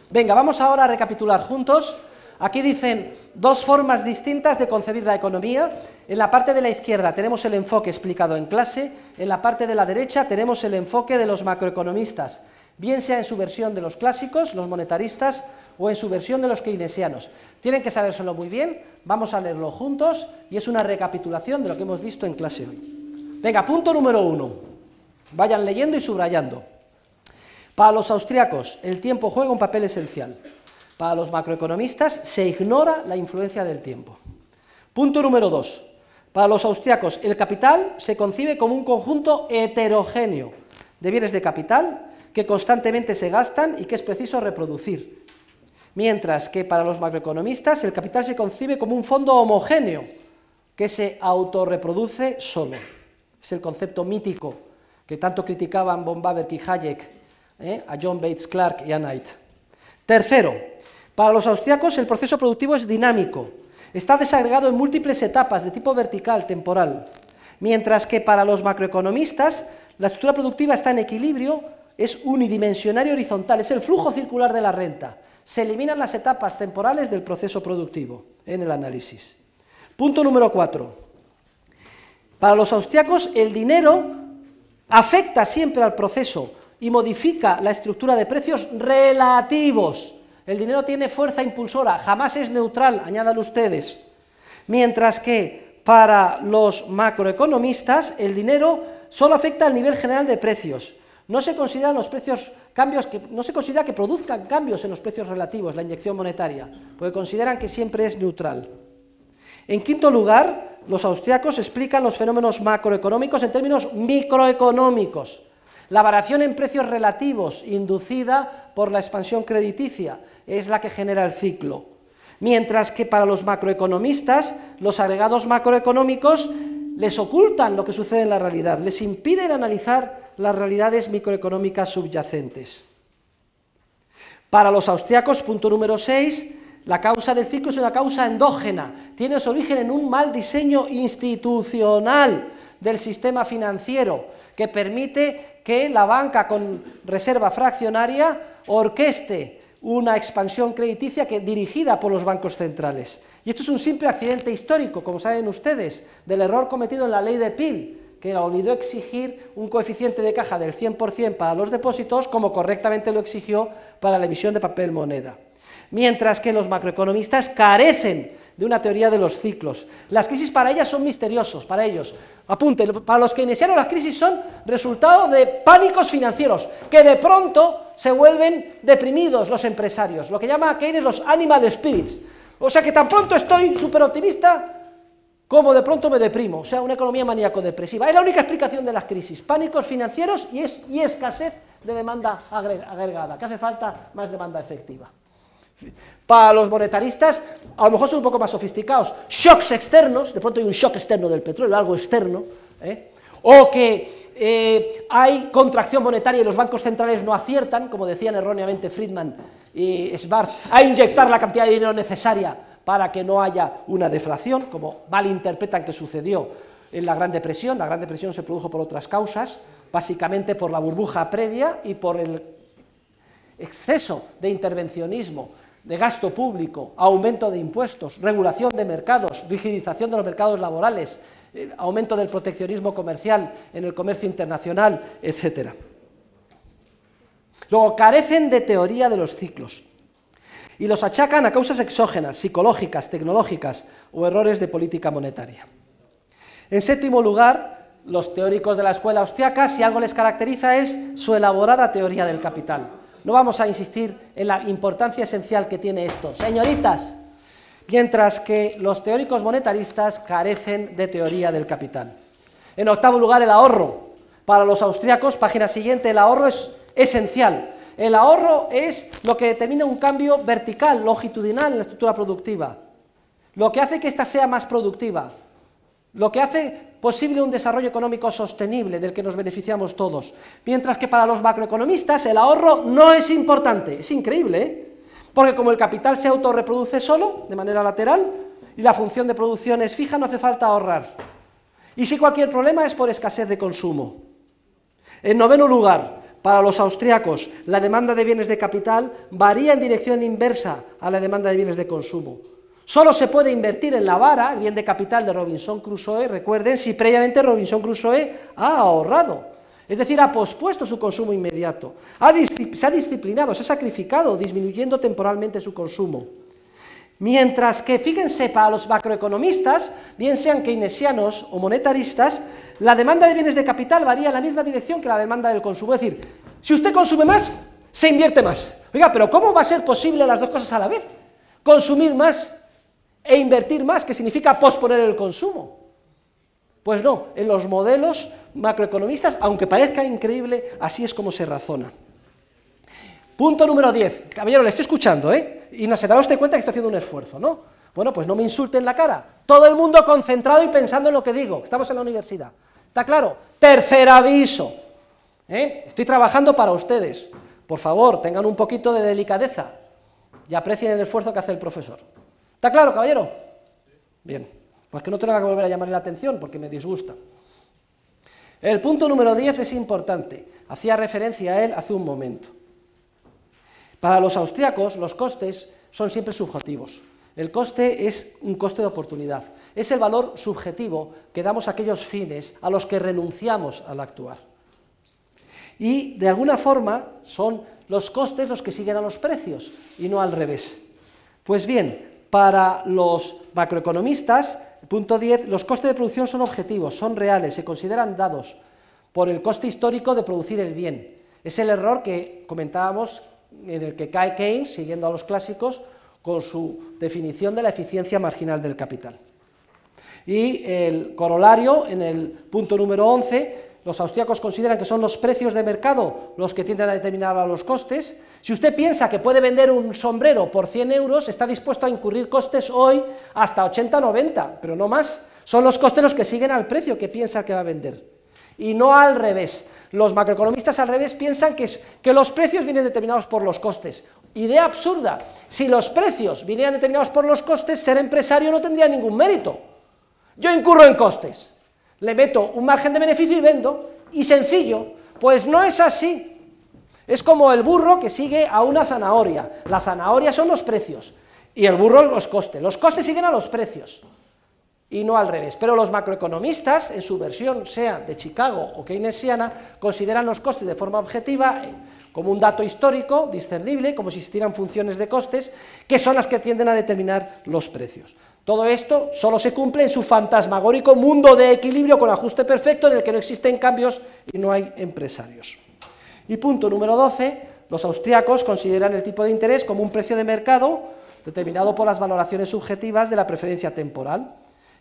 Venga, vamos ahora a recapitular juntos. Aquí dicen dos formas distintas de concebir la economía. En la parte de la izquierda tenemos el enfoque explicado en clase, en la parte de la derecha tenemos el enfoque de los macroeconomistas, bien sea en su versión de los clásicos, los monetaristas, o en su versión de los keynesianos. Tienen que sabérselo muy bien, vamos a leerlo juntos y es una recapitulación de lo que hemos visto en clase hoy. Venga, punto número uno. Vayan leyendo y subrayando. Para los austriacos, el tiempo juega un papel esencial. Para los macroeconomistas, se ignora la influencia del tiempo. Punto número dos. Para los austriacos, el capital se concibe como un conjunto heterogéneo de bienes de capital que constantemente se gastan y que es preciso reproducir. Mientras que para los macroeconomistas el capital se concibe como un fondo homogéneo que se autorreproduce solo. Es el concepto mítico que tanto criticaban von Baberk y Hayek ¿eh? a John Bates Clark y a Knight. Tercero, para los austriacos el proceso productivo es dinámico, está desagregado en múltiples etapas de tipo vertical, temporal, mientras que para los macroeconomistas la estructura productiva está en equilibrio, es unidimensional y horizontal, es el flujo circular de la renta. Se eliminan las etapas temporales del proceso productivo en el análisis. Punto número cuatro. Para los austriacos el dinero afecta siempre al proceso y modifica la estructura de precios relativos el dinero tiene fuerza impulsora, jamás es neutral, añadan ustedes. Mientras que para los macroeconomistas el dinero solo afecta al nivel general de precios. No se consideran los precios cambios que no se considera que produzcan cambios en los precios relativos, la inyección monetaria, porque consideran que siempre es neutral. En quinto lugar, los austriacos explican los fenómenos macroeconómicos en términos microeconómicos. La variación en precios relativos inducida por la expansión crediticia es la que genera el ciclo. Mientras que para los macroeconomistas, los agregados macroeconómicos, les ocultan lo que sucede en la realidad, les impiden analizar las realidades microeconómicas subyacentes. Para los austriacos, punto número 6, la causa del ciclo es una causa endógena, tiene su origen en un mal diseño institucional del sistema financiero que permite que la banca con reserva fraccionaria orqueste una expansión crediticia que, dirigida por los bancos centrales. Y esto es un simple accidente histórico, como saben ustedes, del error cometido en la ley de Peel, que olvidó exigir un coeficiente de caja del 100% para los depósitos, como correctamente lo exigió para la emisión de papel moneda. Mientras que los macroeconomistas carecen de una teoría de los ciclos. Las crisis para ellas son misteriosos, para ellos. Apunte, para los que iniciaron las crisis son resultado de pánicos financieros, que de pronto se vuelven deprimidos los empresarios, lo que llama Keynes los animal spirits. O sea que tan pronto estoy súper optimista, como de pronto me deprimo, o sea, una economía maníaco-depresiva. Es la única explicación de las crisis, pánicos financieros y escasez de demanda agregada, que hace falta más demanda efectiva. Para los monetaristas, a lo mejor son un poco más sofisticados, shocks externos, de pronto hay un shock externo del petróleo, algo externo, ¿eh? o que eh, hay contracción monetaria y los bancos centrales no aciertan, como decían erróneamente Friedman y Schwarz, a inyectar la cantidad de dinero necesaria para que no haya una deflación, como malinterpretan que sucedió en la Gran Depresión. La Gran Depresión se produjo por otras causas, básicamente por la burbuja previa y por el exceso de intervencionismo, de gasto público, aumento de impuestos, regulación de mercados, rigidización de los mercados laborales, eh, aumento del proteccionismo comercial en el comercio internacional, etc. Luego, carecen de teoría de los ciclos y los achacan a causas exógenas, psicológicas, tecnológicas o errores de política monetaria. En séptimo lugar, los teóricos de la escuela austriaca, si algo les caracteriza es su elaborada teoría del capital. No vamos a insistir en la importancia esencial que tiene esto. Señoritas, mientras que los teóricos monetaristas carecen de teoría del capital. En octavo lugar, el ahorro. Para los austriacos, página siguiente, el ahorro es esencial. El ahorro es lo que determina un cambio vertical, longitudinal en la estructura productiva, lo que hace que ésta sea más productiva, lo que hace posible un desarrollo económico sostenible del que nos beneficiamos todos. Mientras que para los macroeconomistas el ahorro no es importante, es increíble, ¿eh? porque como el capital se autorreproduce solo, de manera lateral, y la función de producción es fija, no hace falta ahorrar. Y si cualquier problema es por escasez de consumo. En noveno lugar, para los austriacos, la demanda de bienes de capital varía en dirección inversa a la demanda de bienes de consumo. Solo se puede invertir en la vara, el bien de capital de Robinson Crusoe, recuerden, si previamente Robinson Crusoe ha ahorrado, es decir, ha pospuesto su consumo inmediato, se ha disciplinado, se ha sacrificado, disminuyendo temporalmente su consumo. Mientras que, fíjense, para los macroeconomistas, bien sean keynesianos o monetaristas, la demanda de bienes de capital varía en la misma dirección que la demanda del consumo. Es decir, si usted consume más, se invierte más. Oiga, pero ¿cómo va a ser posible las dos cosas a la vez? Consumir más e invertir más, que significa posponer el consumo. Pues no, en los modelos macroeconomistas, aunque parezca increíble, así es como se razona. Punto número 10. Caballero, le estoy escuchando, ¿eh? Y no se dará usted cuenta que estoy haciendo un esfuerzo, ¿no? Bueno, pues no me insulte en la cara. Todo el mundo concentrado y pensando en lo que digo. Estamos en la universidad. ¿Está claro? Tercer aviso. ¿eh? Estoy trabajando para ustedes. Por favor, tengan un poquito de delicadeza y aprecien el esfuerzo que hace el profesor. ¿Está claro, caballero? Bien. Pues que no tenga que volver a llamarle la atención porque me disgusta. El punto número 10 es importante. Hacía referencia a él hace un momento. Para los austriacos, los costes son siempre subjetivos. El coste es un coste de oportunidad. Es el valor subjetivo que damos a aquellos fines a los que renunciamos al actuar. Y de alguna forma son los costes los que siguen a los precios y no al revés. Pues bien, para los macroeconomistas, punto 10, los costes de producción son objetivos, son reales, se consideran dados por el coste histórico de producir el bien. Es el error que comentábamos en el que cae Keynes, siguiendo a los clásicos, con su definición de la eficiencia marginal del capital. Y el corolario, en el punto número 11, los austríacos consideran que son los precios de mercado los que tienden a determinar los costes. Si usted piensa que puede vender un sombrero por 100 euros, está dispuesto a incurrir costes hoy hasta 80-90, pero no más, Son los costes los que siguen al precio que piensa que va a vender. Y no al revés. Los macroeconomistas al revés piensan que, que los precios vienen determinados por los costes. Idea absurda. Si los precios vinieran determinados por los costes, ser empresario no tendría ningún mérito. Yo incurro en costes, le meto un margen de beneficio y vendo, y sencillo. Pues no es así. Es como el burro que sigue a una zanahoria. La zanahoria son los precios y el burro los costes. Los costes siguen a los precios y no al revés. Pero los macroeconomistas, en su versión, sea de Chicago o keynesiana, consideran los costes de forma objetiva eh, como un dato histórico, discernible, como si existieran funciones de costes, que son las que tienden a determinar los precios. Todo esto solo se cumple en su fantasmagórico mundo de equilibrio con ajuste perfecto en el que no existen cambios y no hay empresarios. Y punto número 12, los austriacos consideran el tipo de interés como un precio de mercado determinado por las valoraciones subjetivas de la preferencia temporal.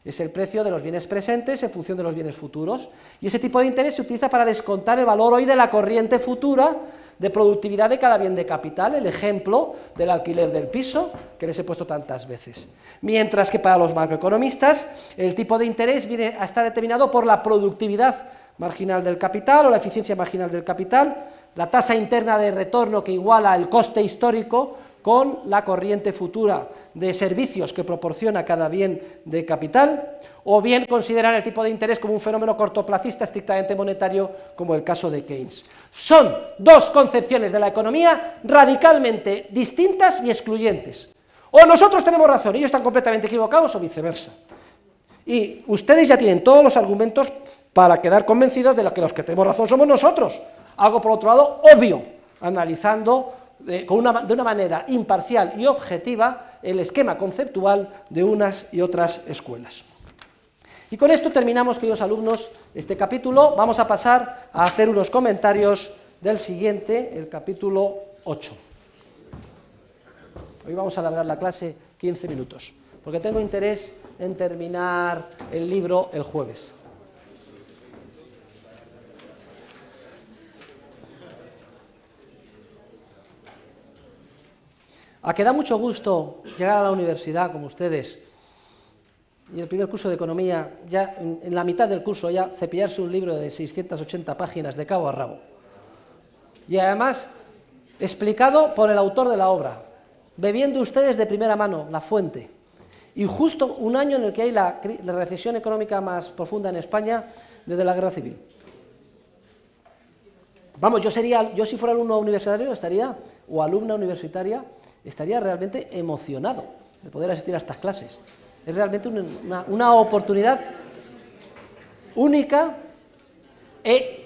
Es el precio de los bienes presentes en función de los bienes futuros. Y ese tipo de interés se utiliza para descontar el valor hoy de la corriente futura de productividad de cada bien de capital, el ejemplo del alquiler del piso, que les he puesto tantas veces. Mientras que para los macroeconomistas el tipo de interés viene a estar determinado por la productividad marginal del capital o la eficiencia marginal del capital, la tasa interna de retorno que iguala el coste histórico con la corriente futura de servicios que proporciona cada bien de capital, o bien considerar el tipo de interés como un fenómeno cortoplacista estrictamente monetario, como el caso de Keynes. Son dos concepciones de la economía radicalmente distintas y excluyentes. O nosotros tenemos razón ellos están completamente equivocados, o viceversa. Y ustedes ya tienen todos los argumentos para quedar convencidos de que los que tenemos razón somos nosotros. Algo, por otro lado, obvio, analizando de, una, una manera imparcial y objetiva el esquema conceptual de unas y otras escuelas. Y con esto terminamos, queridos alumnos, este capítulo. Vamos a pasar a hacer unos comentarios del siguiente, el capítulo 8. Hoy vamos a alargar la clase 15 minutos, porque tengo interés en terminar el libro el jueves. A que da mucho gusto llegar a la universidad como ustedes y el primer curso de economía, ya en, la mitad del curso ya cepillarse un libro de 680 páginas de cabo a rabo. Y además explicado por el autor de la obra, bebiendo ustedes de primera mano la fuente. Y justo un año en el que hay la, recesión económica más profunda en España desde la guerra civil. Vamos, yo sería, yo si fuera alumno universitario estaría, o alumna universitaria, estaría realmente emocionado de poder asistir a estas clases. Es realmente una, oportunidad única e,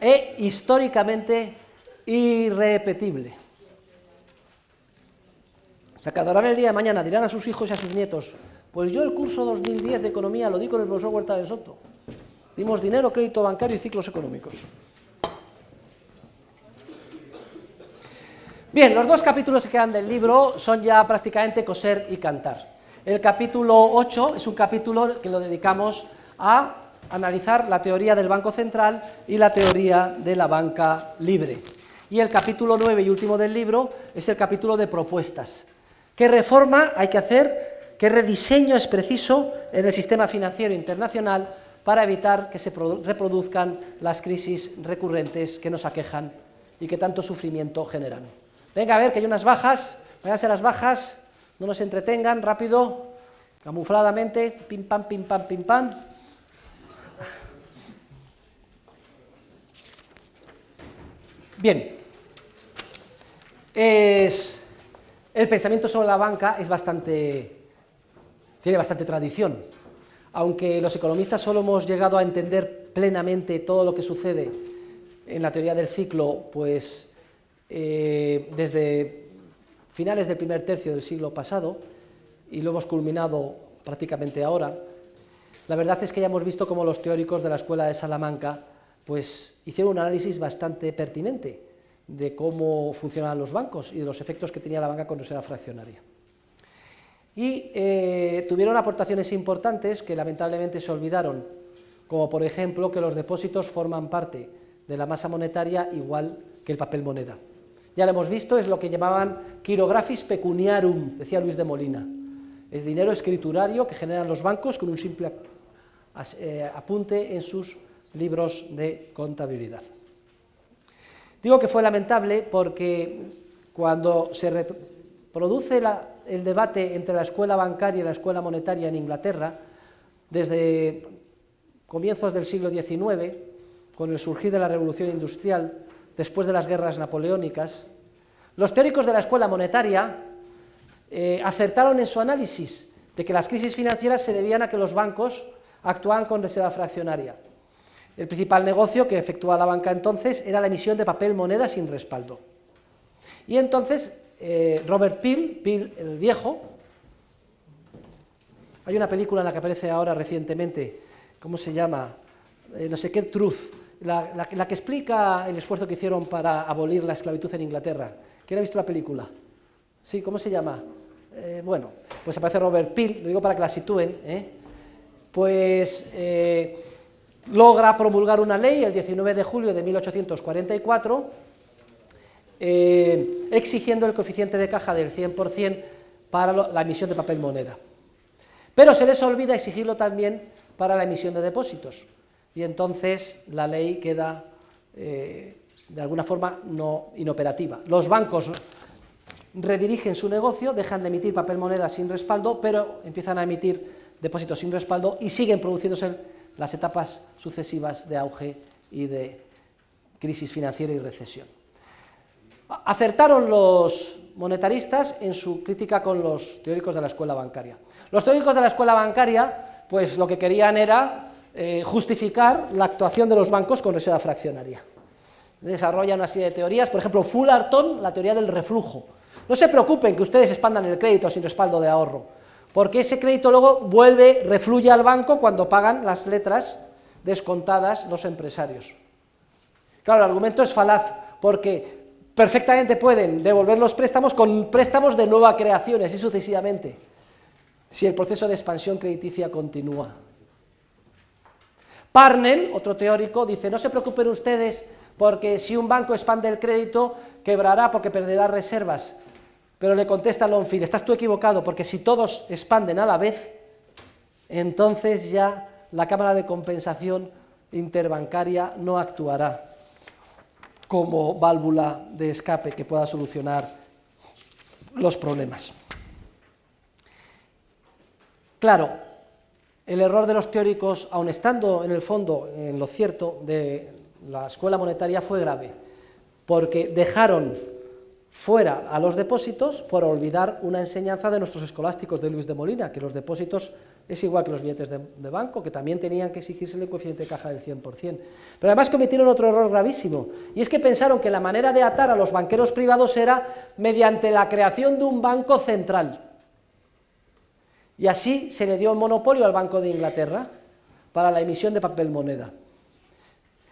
e históricamente irrepetible. Se acabarán el día de mañana, dirán a sus hijos y a sus nietos, pues yo el curso 2010 de Economía lo di con el profesor Huerta de Soto. Dimos dinero, crédito bancario y ciclos económicos. Bien, los dos capítulos que quedan del libro son ya prácticamente coser y cantar. El capítulo 8 es un capítulo que lo dedicamos a analizar la teoría del Banco Central y la teoría de la banca libre. Y el capítulo 9 y último del libro es el capítulo de propuestas. ¿Qué reforma hay que hacer? ¿Qué rediseño es preciso en el sistema financiero internacional para evitar que se reproduzcan las crisis recurrentes que nos aquejan y que tanto sufrimiento generan? Venga, a ver, que hay unas bajas, váyanse las bajas, no nos entretengan, rápido, camufladamente, pim pam, pim pam, pim pam. Bien, es, el pensamiento sobre la banca es bastante, tiene bastante tradición. Aunque los economistas solo hemos llegado a entender plenamente todo lo que sucede en la teoría del ciclo, pues eh, desde finales del primer tercio del siglo pasado y lo hemos culminado prácticamente ahora, la verdad es que ya hemos visto cómo los teóricos de la Escuela de Salamanca pues, hicieron un análisis bastante pertinente de cómo funcionaban los bancos y de los efectos que tenía la banca cuando era fraccionaria. Y eh, tuvieron aportaciones importantes que lamentablemente se olvidaron, como por ejemplo que los depósitos forman parte de la masa monetaria igual que el papel moneda ya lo hemos visto, es lo que llamaban quirographis pecuniarum, decía Luis de Molina. Es dinero escriturario que generan los bancos con un simple eh, apunte en sus libros de contabilidad. Digo que fue lamentable porque cuando se produce el debate entre la escuela bancaria y la escuela monetaria en Inglaterra, desde comienzos del siglo XIX, con el surgir de la revolución industrial, después de las guerras napoleónicas, los teóricos de la escuela monetaria eh, acertaron en su análisis de que las crisis financieras se debían a que los bancos actuaban con reserva fraccionaria. El principal negocio que efectuaba la banca entonces era la emisión de papel moneda sin respaldo. Y entonces eh, Robert Peel, Peel el viejo, hay una película en la que aparece ahora recientemente, ¿cómo se llama? Eh, no sé qué, Truth, la, que explica el esfuerzo que hicieron para abolir la esclavitud en Inglaterra. ¿Quién ha visto la película? Sí, ¿cómo se llama? Eh, bueno, pues aparece Robert Peel, lo digo para que la sitúen, pues logra promulgar una ley el 19 de julio de 1844 eh, exigiendo el coeficiente de caja del 100% para la emisión de papel moneda. Pero se les olvida exigirlo también para la emisión de depósitos y entonces la ley queda eh, de alguna forma no inoperativa. Los bancos redirigen su negocio, dejan de emitir papel moneda sin respaldo, pero empiezan a emitir depósitos sin respaldo y siguen produciéndose las etapas sucesivas de auge y de crisis financiera y recesión. Acertaron los monetaristas en su crítica con los teóricos de la escuela bancaria. Los teóricos de la escuela bancaria, pues lo que querían era eh, justificar la actuación de los bancos con reserva fraccionaria. Desarrollan una serie de teorías, por ejemplo, Fullerton, la teoría del reflujo. No se preocupen que ustedes expandan el crédito sin respaldo de ahorro porque ese crédito luego vuelve, refluye al banco cuando pagan las letras descontadas los empresarios. Claro, el argumento es falaz, porque perfectamente pueden devolver los préstamos con préstamos de nueva creación, así sucesivamente, si el proceso de expansión crediticia continúa. Parnell, otro teórico, dice, no se preocupen ustedes porque si un banco expande el crédito, quebrará porque perderá reservas. Pero le contesta Longfield, estás tú equivocado, porque si todos expanden a la vez, entonces ya la Cámara de Compensación Interbancaria no actuará como válvula de escape que pueda solucionar los problemas. Claro, el error de los teóricos, aun estando en el fondo en lo cierto de la escuela monetaria, fue grave, porque dejaron fuera a los depósitos por olvidar una enseñanza de nuestros escolásticos de Luis de Molina, que los depósitos es igual que los billetes de, banco, que también tenían que exigirse el coeficiente de caja del 100%. Pero además cometieron otro error gravísimo, y es que pensaron que la manera de atar a los banqueros privados era mediante la creación de un banco central. Y así se le dio el monopolio al Banco de Inglaterra para la emisión de papel moneda.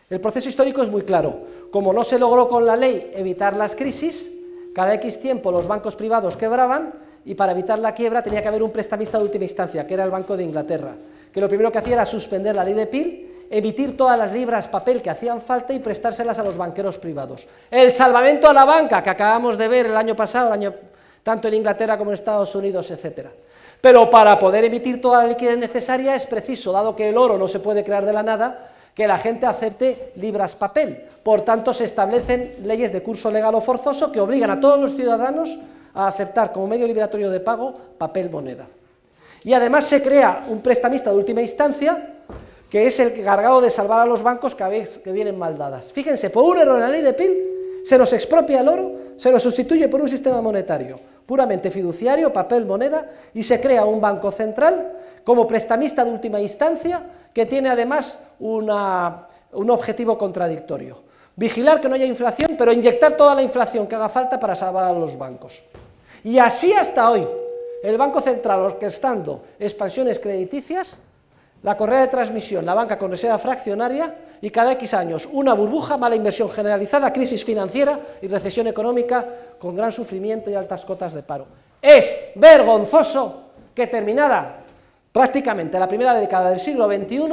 El proceso histórico es muy claro. Como no se logró con la ley evitar las crisis, cada X tiempo los bancos privados quebraban y para evitar la quiebra tenía que haber un prestamista de última instancia, que era el Banco de Inglaterra, que lo primero que hacía era suspender la ley de Peel, emitir todas las libras papel que hacían falta y prestárselas a los banqueros privados. El salvamento a la banca, que acabamos de ver el año pasado, el año, tanto en Inglaterra como en Estados Unidos, etc. Pero para poder emitir toda la liquidez necesaria es preciso, dado que el oro no se puede crear de la nada, que la gente acepte libras papel. Por tanto, se establecen leyes de curso legal o forzoso que obligan a todos los ciudadanos a aceptar como medio liberatorio de pago papel moneda. Y además se crea un prestamista de última instancia, que es el encargado de salvar a los bancos que vienen mal dadas. Fíjense, por un error en la ley de PIL, se nos expropia el oro, se nos sustituye por un sistema monetario puramente fiduciario, papel, moneda, y se crea un banco central como prestamista de última instancia, que tiene además un objetivo contradictorio. Vigilar que no haya inflación, pero inyectar toda la inflación que haga falta para salvar a los bancos. Y así hasta hoy, el Banco Central orquestando expansiones crediticias, la correa de transmisión, la banca con reserva fraccionaria y cada X años una burbuja, mala inversión generalizada, crisis financiera y recesión económica con gran sufrimiento y altas cotas de paro. Es vergonzoso que terminada prácticamente la primera década del siglo XXI,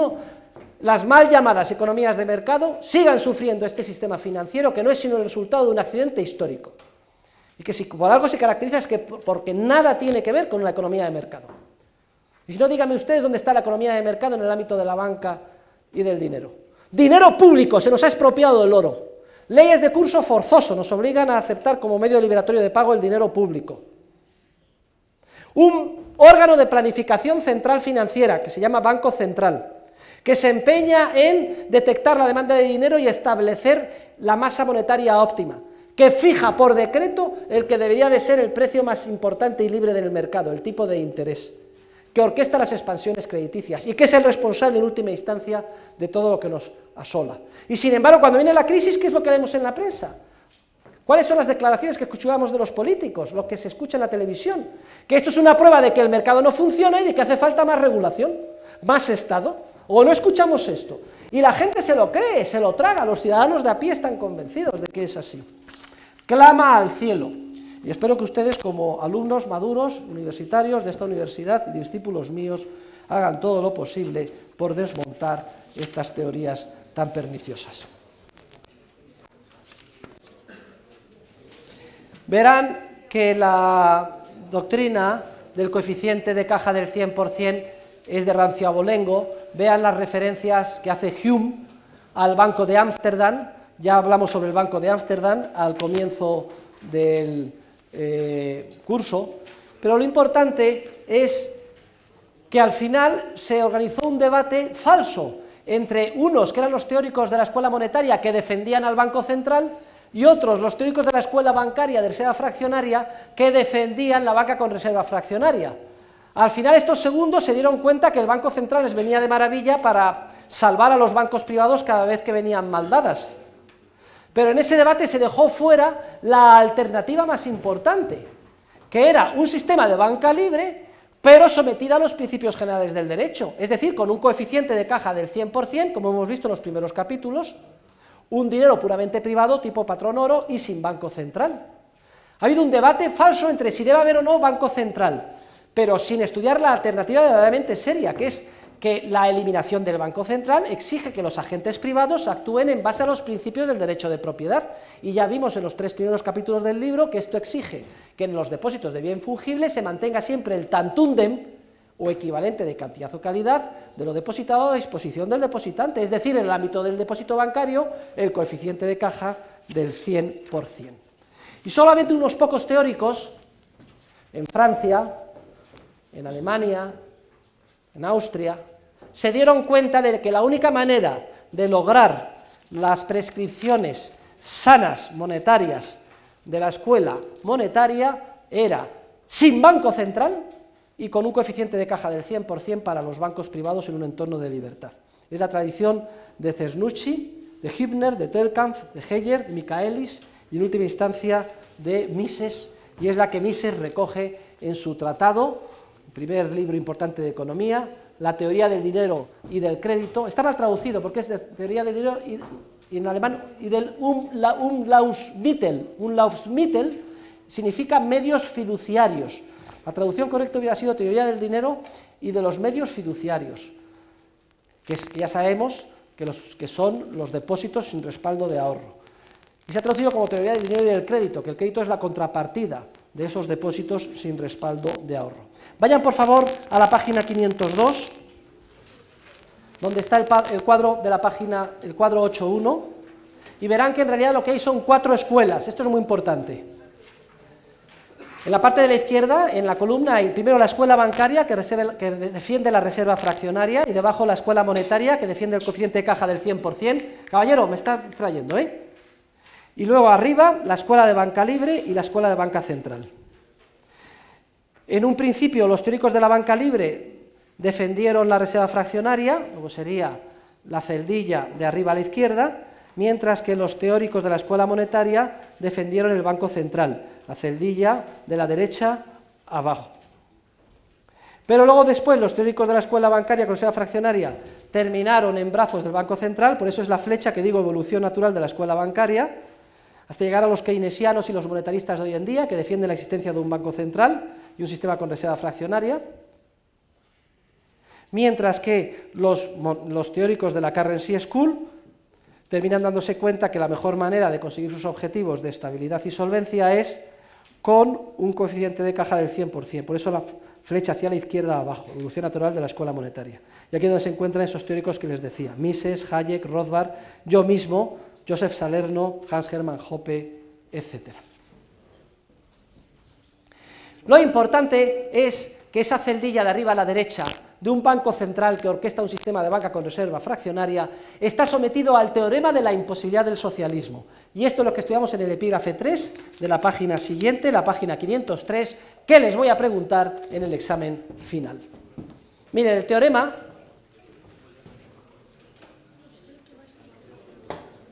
las mal llamadas economías de mercado sigan sufriendo este sistema financiero que no es sino el resultado de un accidente histórico. Y que si por algo se caracteriza es que porque nada tiene que ver con la economía de mercado. Y si no, díganme ustedes dónde está la economía de mercado en el ámbito de la banca y del dinero. Dinero público, se nos ha expropiado el oro. Leyes de curso forzoso nos obligan a aceptar como medio liberatorio de pago el dinero público. Un órgano de planificación central financiera que se llama Banco Central, que se empeña en detectar la demanda de dinero y establecer la masa monetaria óptima, que fija por decreto el que debería de ser el precio más importante y libre del mercado, el tipo de interés que orquesta las expansiones crediticias y que es el responsable en última instancia de todo lo que nos asola. Y sin embargo, cuando viene la crisis, ¿qué es lo que leemos en la prensa? ¿Cuáles son las declaraciones que escuchamos de los políticos, lo que se escucha en la televisión? Que esto es una prueba de que el mercado no funciona y de que hace falta más regulación, más Estado. ¿O no escuchamos esto? Y la gente se lo cree, se lo traga, los ciudadanos de a pie están convencidos de que es así. Clama al cielo. Y espero que ustedes, como alumnos maduros, universitarios de esta universidad y discípulos míos, hagan todo lo posible por desmontar estas teorías tan perniciosas. Verán que la doctrina del coeficiente de caja del 100% es de rancio abolengo. Vean las referencias que hace Hume al Banco de Ámsterdam. Ya hablamos sobre el Banco de Ámsterdam al comienzo del eh, curso, pero lo importante es que al final se organizó un debate falso entre unos que eran los teóricos de la escuela monetaria que defendían al Banco Central y otros, los teóricos de la escuela bancaria de reserva fraccionaria, que defendían la banca con reserva fraccionaria. Al final estos segundos se dieron cuenta que el Banco Central les venía de maravilla para salvar a los bancos privados cada vez que venían maldadas. Pero en ese debate se dejó fuera la alternativa más importante, que era un sistema de banca libre, pero sometida a los principios generales del derecho, es decir, con un coeficiente de caja del 100%, como hemos visto en los primeros capítulos, un dinero puramente privado tipo patrón oro y sin banco central. Ha habido un debate falso entre si debe haber o no banco central, pero sin estudiar la alternativa verdaderamente seria, que es que la eliminación del Banco Central exige que los agentes privados actúen en base a los principios del derecho de propiedad. Y ya vimos en los tres primeros capítulos del libro que esto exige que en los depósitos de bien fungible se mantenga siempre el tantundem o equivalente de cantidad o calidad de lo depositado a disposición del depositante, es decir, en el ámbito del depósito bancario, el coeficiente de caja del 100%. Y solamente unos pocos teóricos, en Francia, en Alemania, en Austria, se dieron cuenta de que la única manera de lograr las prescripciones sanas monetarias de la escuela monetaria era sin banco central y con un coeficiente de caja del 100% para los bancos privados en un entorno de libertad. Es la tradición de Cernuschi, de Hübner, de Telkampf, de Heyer, de Michaelis y en última instancia de Mises, y es la que Mises recoge en su tratado, primer libro importante de economía, la teoría del dinero y del crédito, está mal traducido porque es de teoría del dinero y, en alemán, y del Umlaufsmittel. Umlaufsmittel significa medios fiduciarios. La traducción correcta hubiera sido teoría del dinero y de los medios fiduciarios, que, ya sabemos que, los, que son los depósitos sin respaldo de ahorro. Y se ha traducido como teoría del dinero y del crédito, que el crédito es la contrapartida de esos depósitos sin respaldo de ahorro. Vayan por favor a la página 502, donde está el, cuadro de la página, el cuadro 8.1, y verán que en realidad lo que hay son cuatro escuelas, esto es muy importante. En la parte de la izquierda, en la columna, hay primero la escuela bancaria que, que, defiende la reserva fraccionaria y debajo la escuela monetaria que defiende el coeficiente de caja del 100%. Caballero, me está distrayendo, ¿eh? Y luego arriba la escuela de banca libre y la escuela de banca central. En un principio los teóricos de la banca libre defendieron la reserva fraccionaria, luego sería la celdilla de arriba a la izquierda, mientras que los teóricos de la escuela monetaria defendieron el banco central, la celdilla de la derecha abajo. Pero luego después los teóricos de la escuela bancaria con reserva fraccionaria terminaron en brazos del Banco Central, por eso es la flecha que digo evolución natural de la escuela bancaria, hasta llegar a los keynesianos y los monetaristas de hoy en día, que defienden la existencia de un banco central y un sistema con reserva fraccionaria, mientras que los, teóricos de la Currency School terminan dándose cuenta que la mejor manera de conseguir sus objetivos de estabilidad y solvencia es con un coeficiente de caja del 100%, por eso la flecha hacia la izquierda abajo, evolución natural de la escuela monetaria. Y aquí es donde se encuentran esos teóricos que les decía, Mises, Hayek, Rothbard, yo mismo, Joseph Salerno, Hans Hermann Hoppe, etc. Lo importante es que esa celdilla de arriba a la derecha de un banco central que orquesta un sistema de banca con reserva fraccionaria está sometido al teorema de la imposibilidad del socialismo. Y esto es lo que estudiamos en el epígrafe 3 de la página siguiente, la página 503, que les voy a preguntar en el examen final. Miren, el teorema...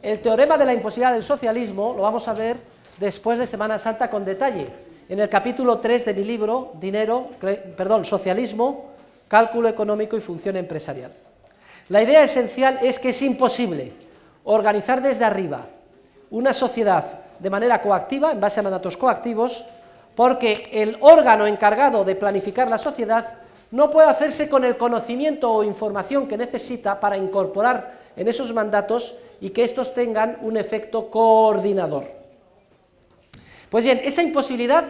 El teorema de la imposibilidad del socialismo lo vamos a ver después de Semana Santa con detalle, en el capítulo 3 de mi libro, Dinero, perdón, Socialismo, Cálculo Económico y Función Empresarial. La idea esencial es que es imposible organizar desde arriba una sociedad de manera coactiva, en base a mandatos coactivos, porque el órgano encargado de planificar la sociedad no puede hacerse con el conocimiento o información que necesita para incorporar en esos mandatos y que estos tengan un efecto coordinador. Pues bien, esa imposibilidad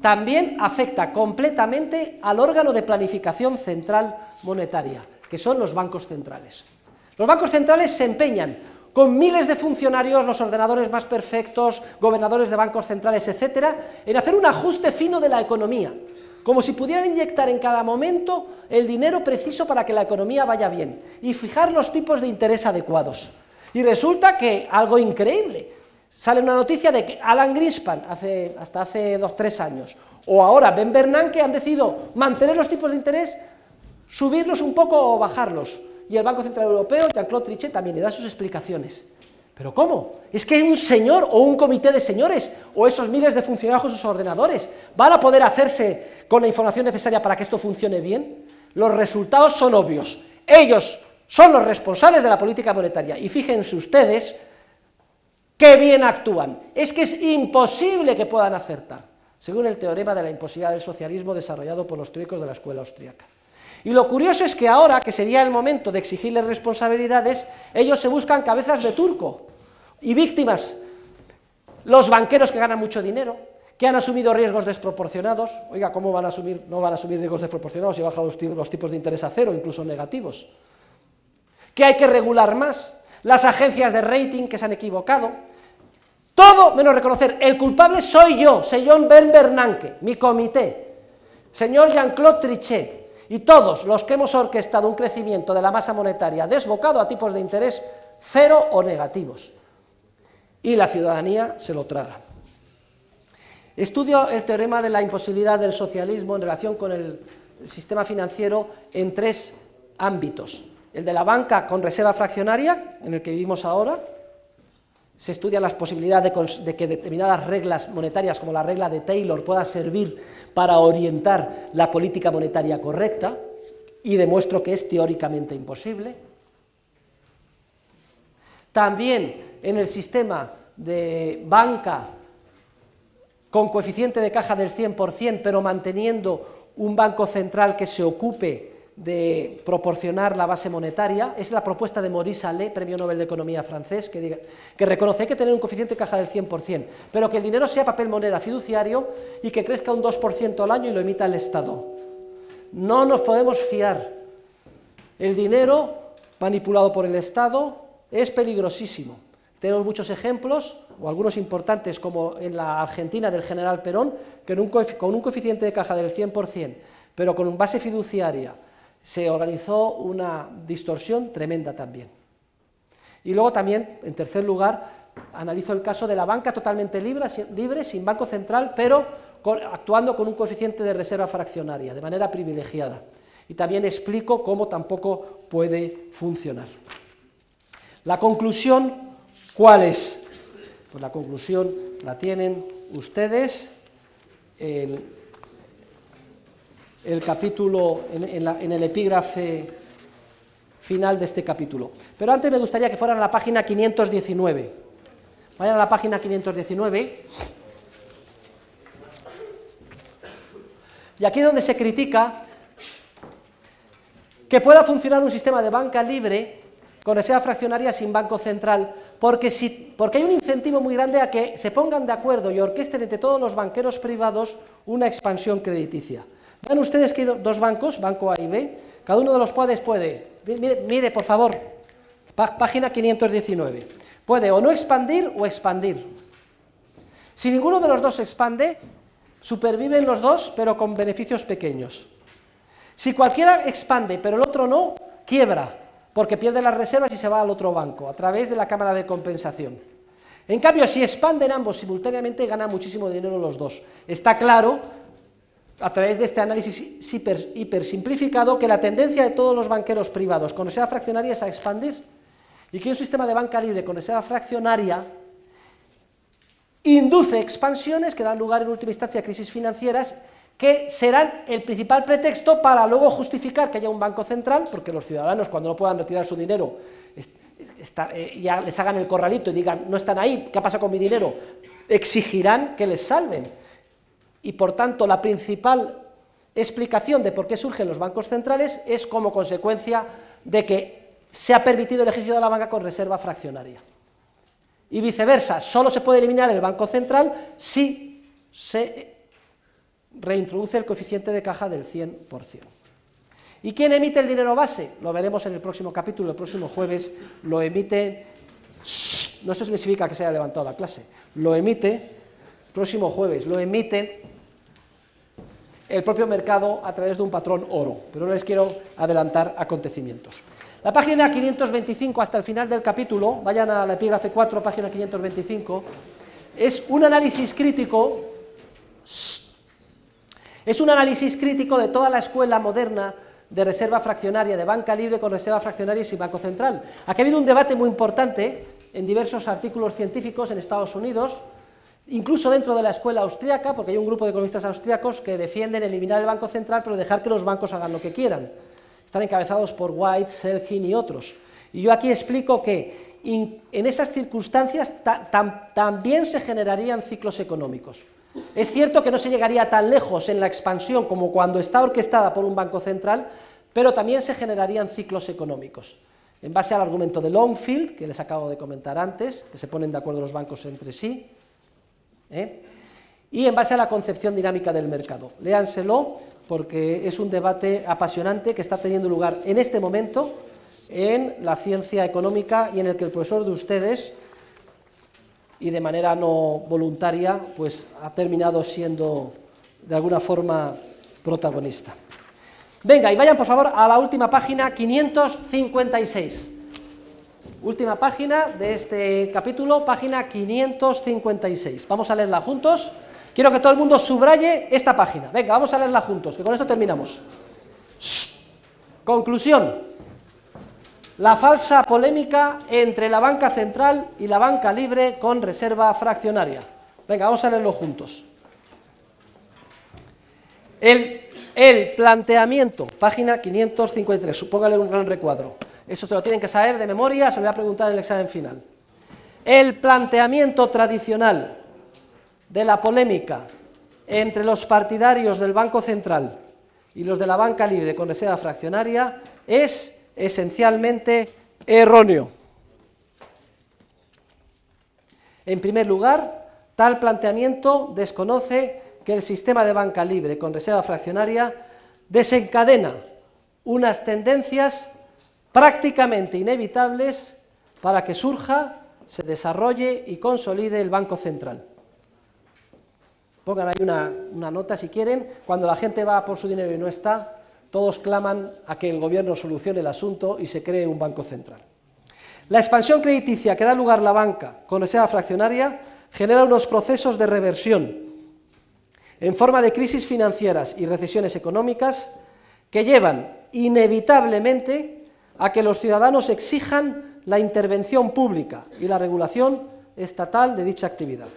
también afecta completamente al órgano de planificación central monetaria, que son los bancos centrales. Los bancos centrales se empeñan con miles de funcionarios, los ordenadores más perfectos, gobernadores de bancos centrales, etcétera, en hacer un ajuste fino de la economía, como si pudieran inyectar en cada momento el dinero preciso para que la economía vaya bien y fijar los tipos de interés adecuados. Y resulta que algo increíble, sale una noticia de que Alan Greenspan, hace, hasta hace dos, tres años, o ahora Ben Bernanke han decidido mantener los tipos de interés, subirlos un poco o bajarlos y el Banco Central Europeo, Jean-Claude Trichet, también le da sus explicaciones. ¿Pero cómo? ¿Es que un señor o un comité de señores o esos miles de funcionarios con sus ordenadores van a poder hacerse con la información necesaria para que esto funcione bien? Los resultados son obvios. Ellos son los responsables de la política monetaria. Y fíjense ustedes qué bien actúan. Es que es imposible que puedan acertar, según el teorema de la imposibilidad del socialismo desarrollado por los teóricos de la escuela austríaca. Y lo curioso es que ahora, que sería el momento de exigirles responsabilidades, ellos se buscan cabezas de turco y víctimas. Los banqueros que ganan mucho dinero, que han asumido riesgos desproporcionados, oiga, ¿cómo van a asumir, no van a asumir riesgos desproporcionados si bajan los, los tipos de interés a cero, incluso negativos? Que hay que regular más, las agencias de rating que se han equivocado, todo menos reconocer, el culpable soy yo, señor Ben Bernanke, mi comité, señor Jean-Claude Trichet, y todos los que hemos orquestado un crecimiento de la masa monetaria desbocado a tipos de interés cero o negativos. Y la ciudadanía se lo traga. Estudio el teorema de la imposibilidad del socialismo en relación con el sistema financiero en tres ámbitos. El de la banca con reserva fraccionaria, en el que vivimos ahora, se estudian las posibilidades de, que determinadas reglas monetarias, como la regla de Taylor, puedan servir para orientar la política monetaria correcta, y demuestro que es teóricamente imposible. También en el sistema de banca con coeficiente de caja del 100%, pero manteniendo un banco central que se ocupe de proporcionar la base monetaria, es la propuesta de Maurice Allais, Premio Nobel de Economía francés, que, diga, que reconoce que tener un coeficiente de caja del 100%, pero que el dinero sea papel moneda fiduciario y que crezca un 2% al año y lo emita el Estado. No nos podemos fiar. El dinero manipulado por el Estado es peligrosísimo. Tenemos muchos ejemplos, o algunos importantes, como en la Argentina del general Perón, que con un coeficiente de caja del 100%, pero con base fiduciaria, se organizó una distorsión tremenda también. Y luego también, en tercer lugar, analizo el caso de la banca totalmente libre, libre sin banco central, pero actuando con un coeficiente de reserva fraccionaria, de manera privilegiada. Y también explico cómo tampoco puede funcionar. La conclusión, ¿cuál es? Pues la conclusión la tienen ustedes capítulo, en, el epígrafe final de este capítulo. Pero antes me gustaría que fueran a la página 519. Vayan a la página 519. Y aquí es donde se critica que pueda funcionar un sistema de banca libre con reserva fraccionaria sin banco central, porque, porque hay un incentivo muy grande a que se pongan de acuerdo y orquesten entre todos los banqueros privados una expansión crediticia. Vean ustedes que hay dos bancos, Banco A y B, cada uno de los cuales puede, mire, mire por favor, página 519, puede o no expandir o expandir. Si ninguno de los dos expande, superviven los dos, pero con beneficios pequeños. Si cualquiera expande, pero el otro no, quiebra, porque pierde las reservas y se va al otro banco, a través de la cámara de compensación. En cambio, si expanden ambos simultáneamente, ganan muchísimo dinero los dos. Está claro, a través de este análisis hiper, simplificado, que la tendencia de todos los banqueros privados con reserva fraccionaria es a expandir, y que un sistema de banca libre con reserva fraccionaria induce expansiones que dan lugar en última instancia a crisis financieras que serán el principal pretexto para luego justificar que haya un banco central, porque los ciudadanos cuando no puedan retirar su dinero eh, ya les hagan el corralito y digan, no están ahí, ¿qué ha pasado con mi dinero? Exigirán que les salven. Y por tanto, la principal explicación de por qué surgen los bancos centrales es como consecuencia de que se ha permitido el ejercicio de la banca con reserva fraccionaria. Y viceversa, solo se puede eliminar el banco central si se reintroduce el coeficiente de caja del 100%. ¿Y quién emite el dinero base? Lo veremos en el próximo capítulo, el próximo jueves lo emite, no se especifica que se haya levantado la clase, lo emite, próximo jueves, lo emite el propio mercado a través de un patrón oro, pero no les quiero adelantar acontecimientos. La página 525 hasta el final del capítulo, vayan a la epígrafe 4, página 525, es un análisis crítico es un análisis crítico de toda la escuela moderna de reserva fraccionaria, de banca libre con reserva fraccionaria y sin banco central. Aquí ha habido un debate muy importante en diversos artículos científicos en Estados Unidos, incluso dentro de la escuela austríaca, porque hay un grupo de economistas austríacos que defienden eliminar el banco central, pero dejar que los bancos hagan lo que quieran. Están encabezados por White, Selkin y otros. Y yo aquí explico que en esas circunstancias también se generarían ciclos económicos. Es cierto que no se llegaría tan lejos en la expansión como cuando está orquestada por un banco central, pero también se generarían ciclos económicos. En base al argumento de Longfield, que les acabo de comentar antes, que se ponen de acuerdo los bancos entre sí, ¿eh? y en base a la concepción dinámica del mercado. Léanselo porque es un debate apasionante que está teniendo lugar en este momento en la ciencia económica y en el que el profesor de ustedes, y de manera no voluntaria, pues ha terminado siendo de alguna forma protagonista. Venga, y vayan por favor a la última página, 556. Última página de este capítulo, página 556. Vamos a leerla juntos. Quiero que todo el mundo subraye esta página. Venga, vamos a leerla juntos, que con esto terminamos. Conclusión la falsa polémica entre la banca central y la banca libre con reserva fraccionaria. Venga, vamos a leerlo juntos. El, el planteamiento, página 553, supóngale un gran recuadro. Eso te lo tienen que saber de memoria, se lo voy a preguntar en el examen final. El planteamiento tradicional de la polémica entre los partidarios del Banco Central y los de la banca libre con reserva fraccionaria es esencialmente erróneo. En primer lugar, tal planteamiento desconoce que el sistema de banca libre con reserva fraccionaria desencadena unas tendencias prácticamente inevitables para que surja, se desarrolle y consolide el Banco Central. Pongan ahí una, nota si quieren, cuando la gente va por su dinero y no está, todos claman a que el gobierno solucione el asunto y se cree un banco central. La expansión crediticia que da lugar la banca con reserva fraccionaria genera unos procesos de reversión en forma de crisis financieras y recesiones económicas que llevan inevitablemente a que los ciudadanos exijan la intervención pública y la regulación estatal de dicha actividad.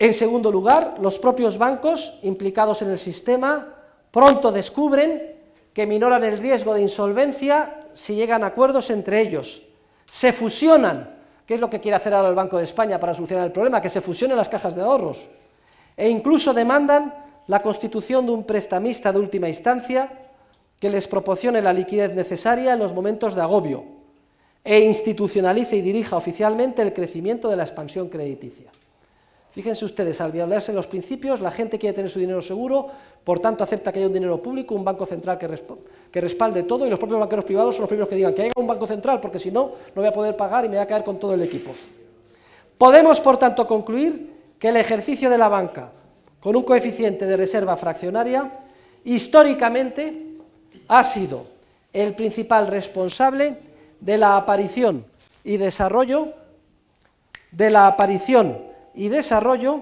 En segundo lugar, los propios bancos implicados en el sistema pronto descubren que minoran el riesgo de insolvencia si llegan a acuerdos entre ellos. Se fusionan, ¿qué es lo que quiere hacer ahora el Banco de España para solucionar el problema? Que se fusionen las cajas de ahorros. E incluso demandan la constitución de un prestamista de última instancia que les proporcione la liquidez necesaria en los momentos de agobio. e institucionalice y dirija oficialmente el crecimiento de la expansión crediticia. Fíjense ustedes, al violarse los principios, la gente quiere tener su dinero seguro, por tanto acepta que haya un dinero público, un banco central que, respalde todo, y los propios banqueros privados son los primeros que digan que haya un banco central, porque si no, no voy a poder pagar y me voy a caer con todo el equipo. Podemos, por tanto, concluir que el ejercicio de la banca, con un coeficiente de reserva fraccionaria, históricamente ha sido el principal responsable de la aparición y desarrollo de la aparición y desarrollo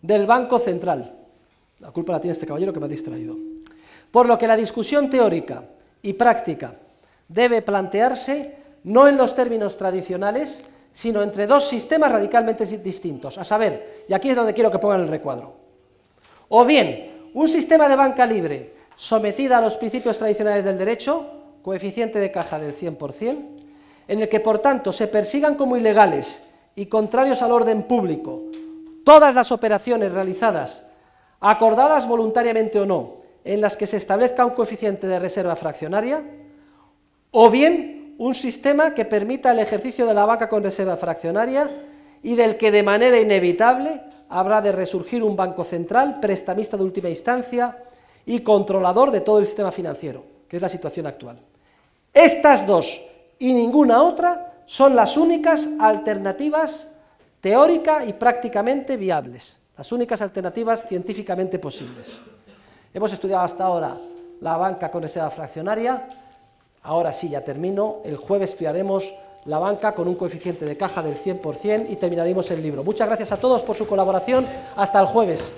del Banco Central. La culpa la tiene este caballero que me ha distraído. Por lo que la discusión teórica y práctica debe plantearse no en los términos tradicionales, sino entre dos sistemas radicalmente distintos, a saber, y aquí es donde quiero que pongan el recuadro, o bien un sistema de banca libre sometida a los principios tradicionales del derecho, coeficiente de caja del 100%, en el que por tanto se persigan como ilegales y contrarios al orden público todas las operaciones realizadas, acordadas voluntariamente o no, en las que se establezca un coeficiente de reserva fraccionaria, o bien un sistema que permita el ejercicio de la vaca con reserva fraccionaria y del que de manera inevitable habrá de resurgir un banco central, prestamista de última instancia y controlador de todo el sistema financiero, que es la situación actual. Estas dos y ninguna otra son las únicas alternativas teórica y prácticamente viables, las únicas alternativas científicamente posibles. Hemos estudiado hasta ahora la banca con reserva fraccionaria, ahora sí, ya termino, el jueves estudiaremos la banca con un coeficiente de caja del 100% y terminaremos el libro. Muchas gracias a todos por su colaboración, hasta el jueves.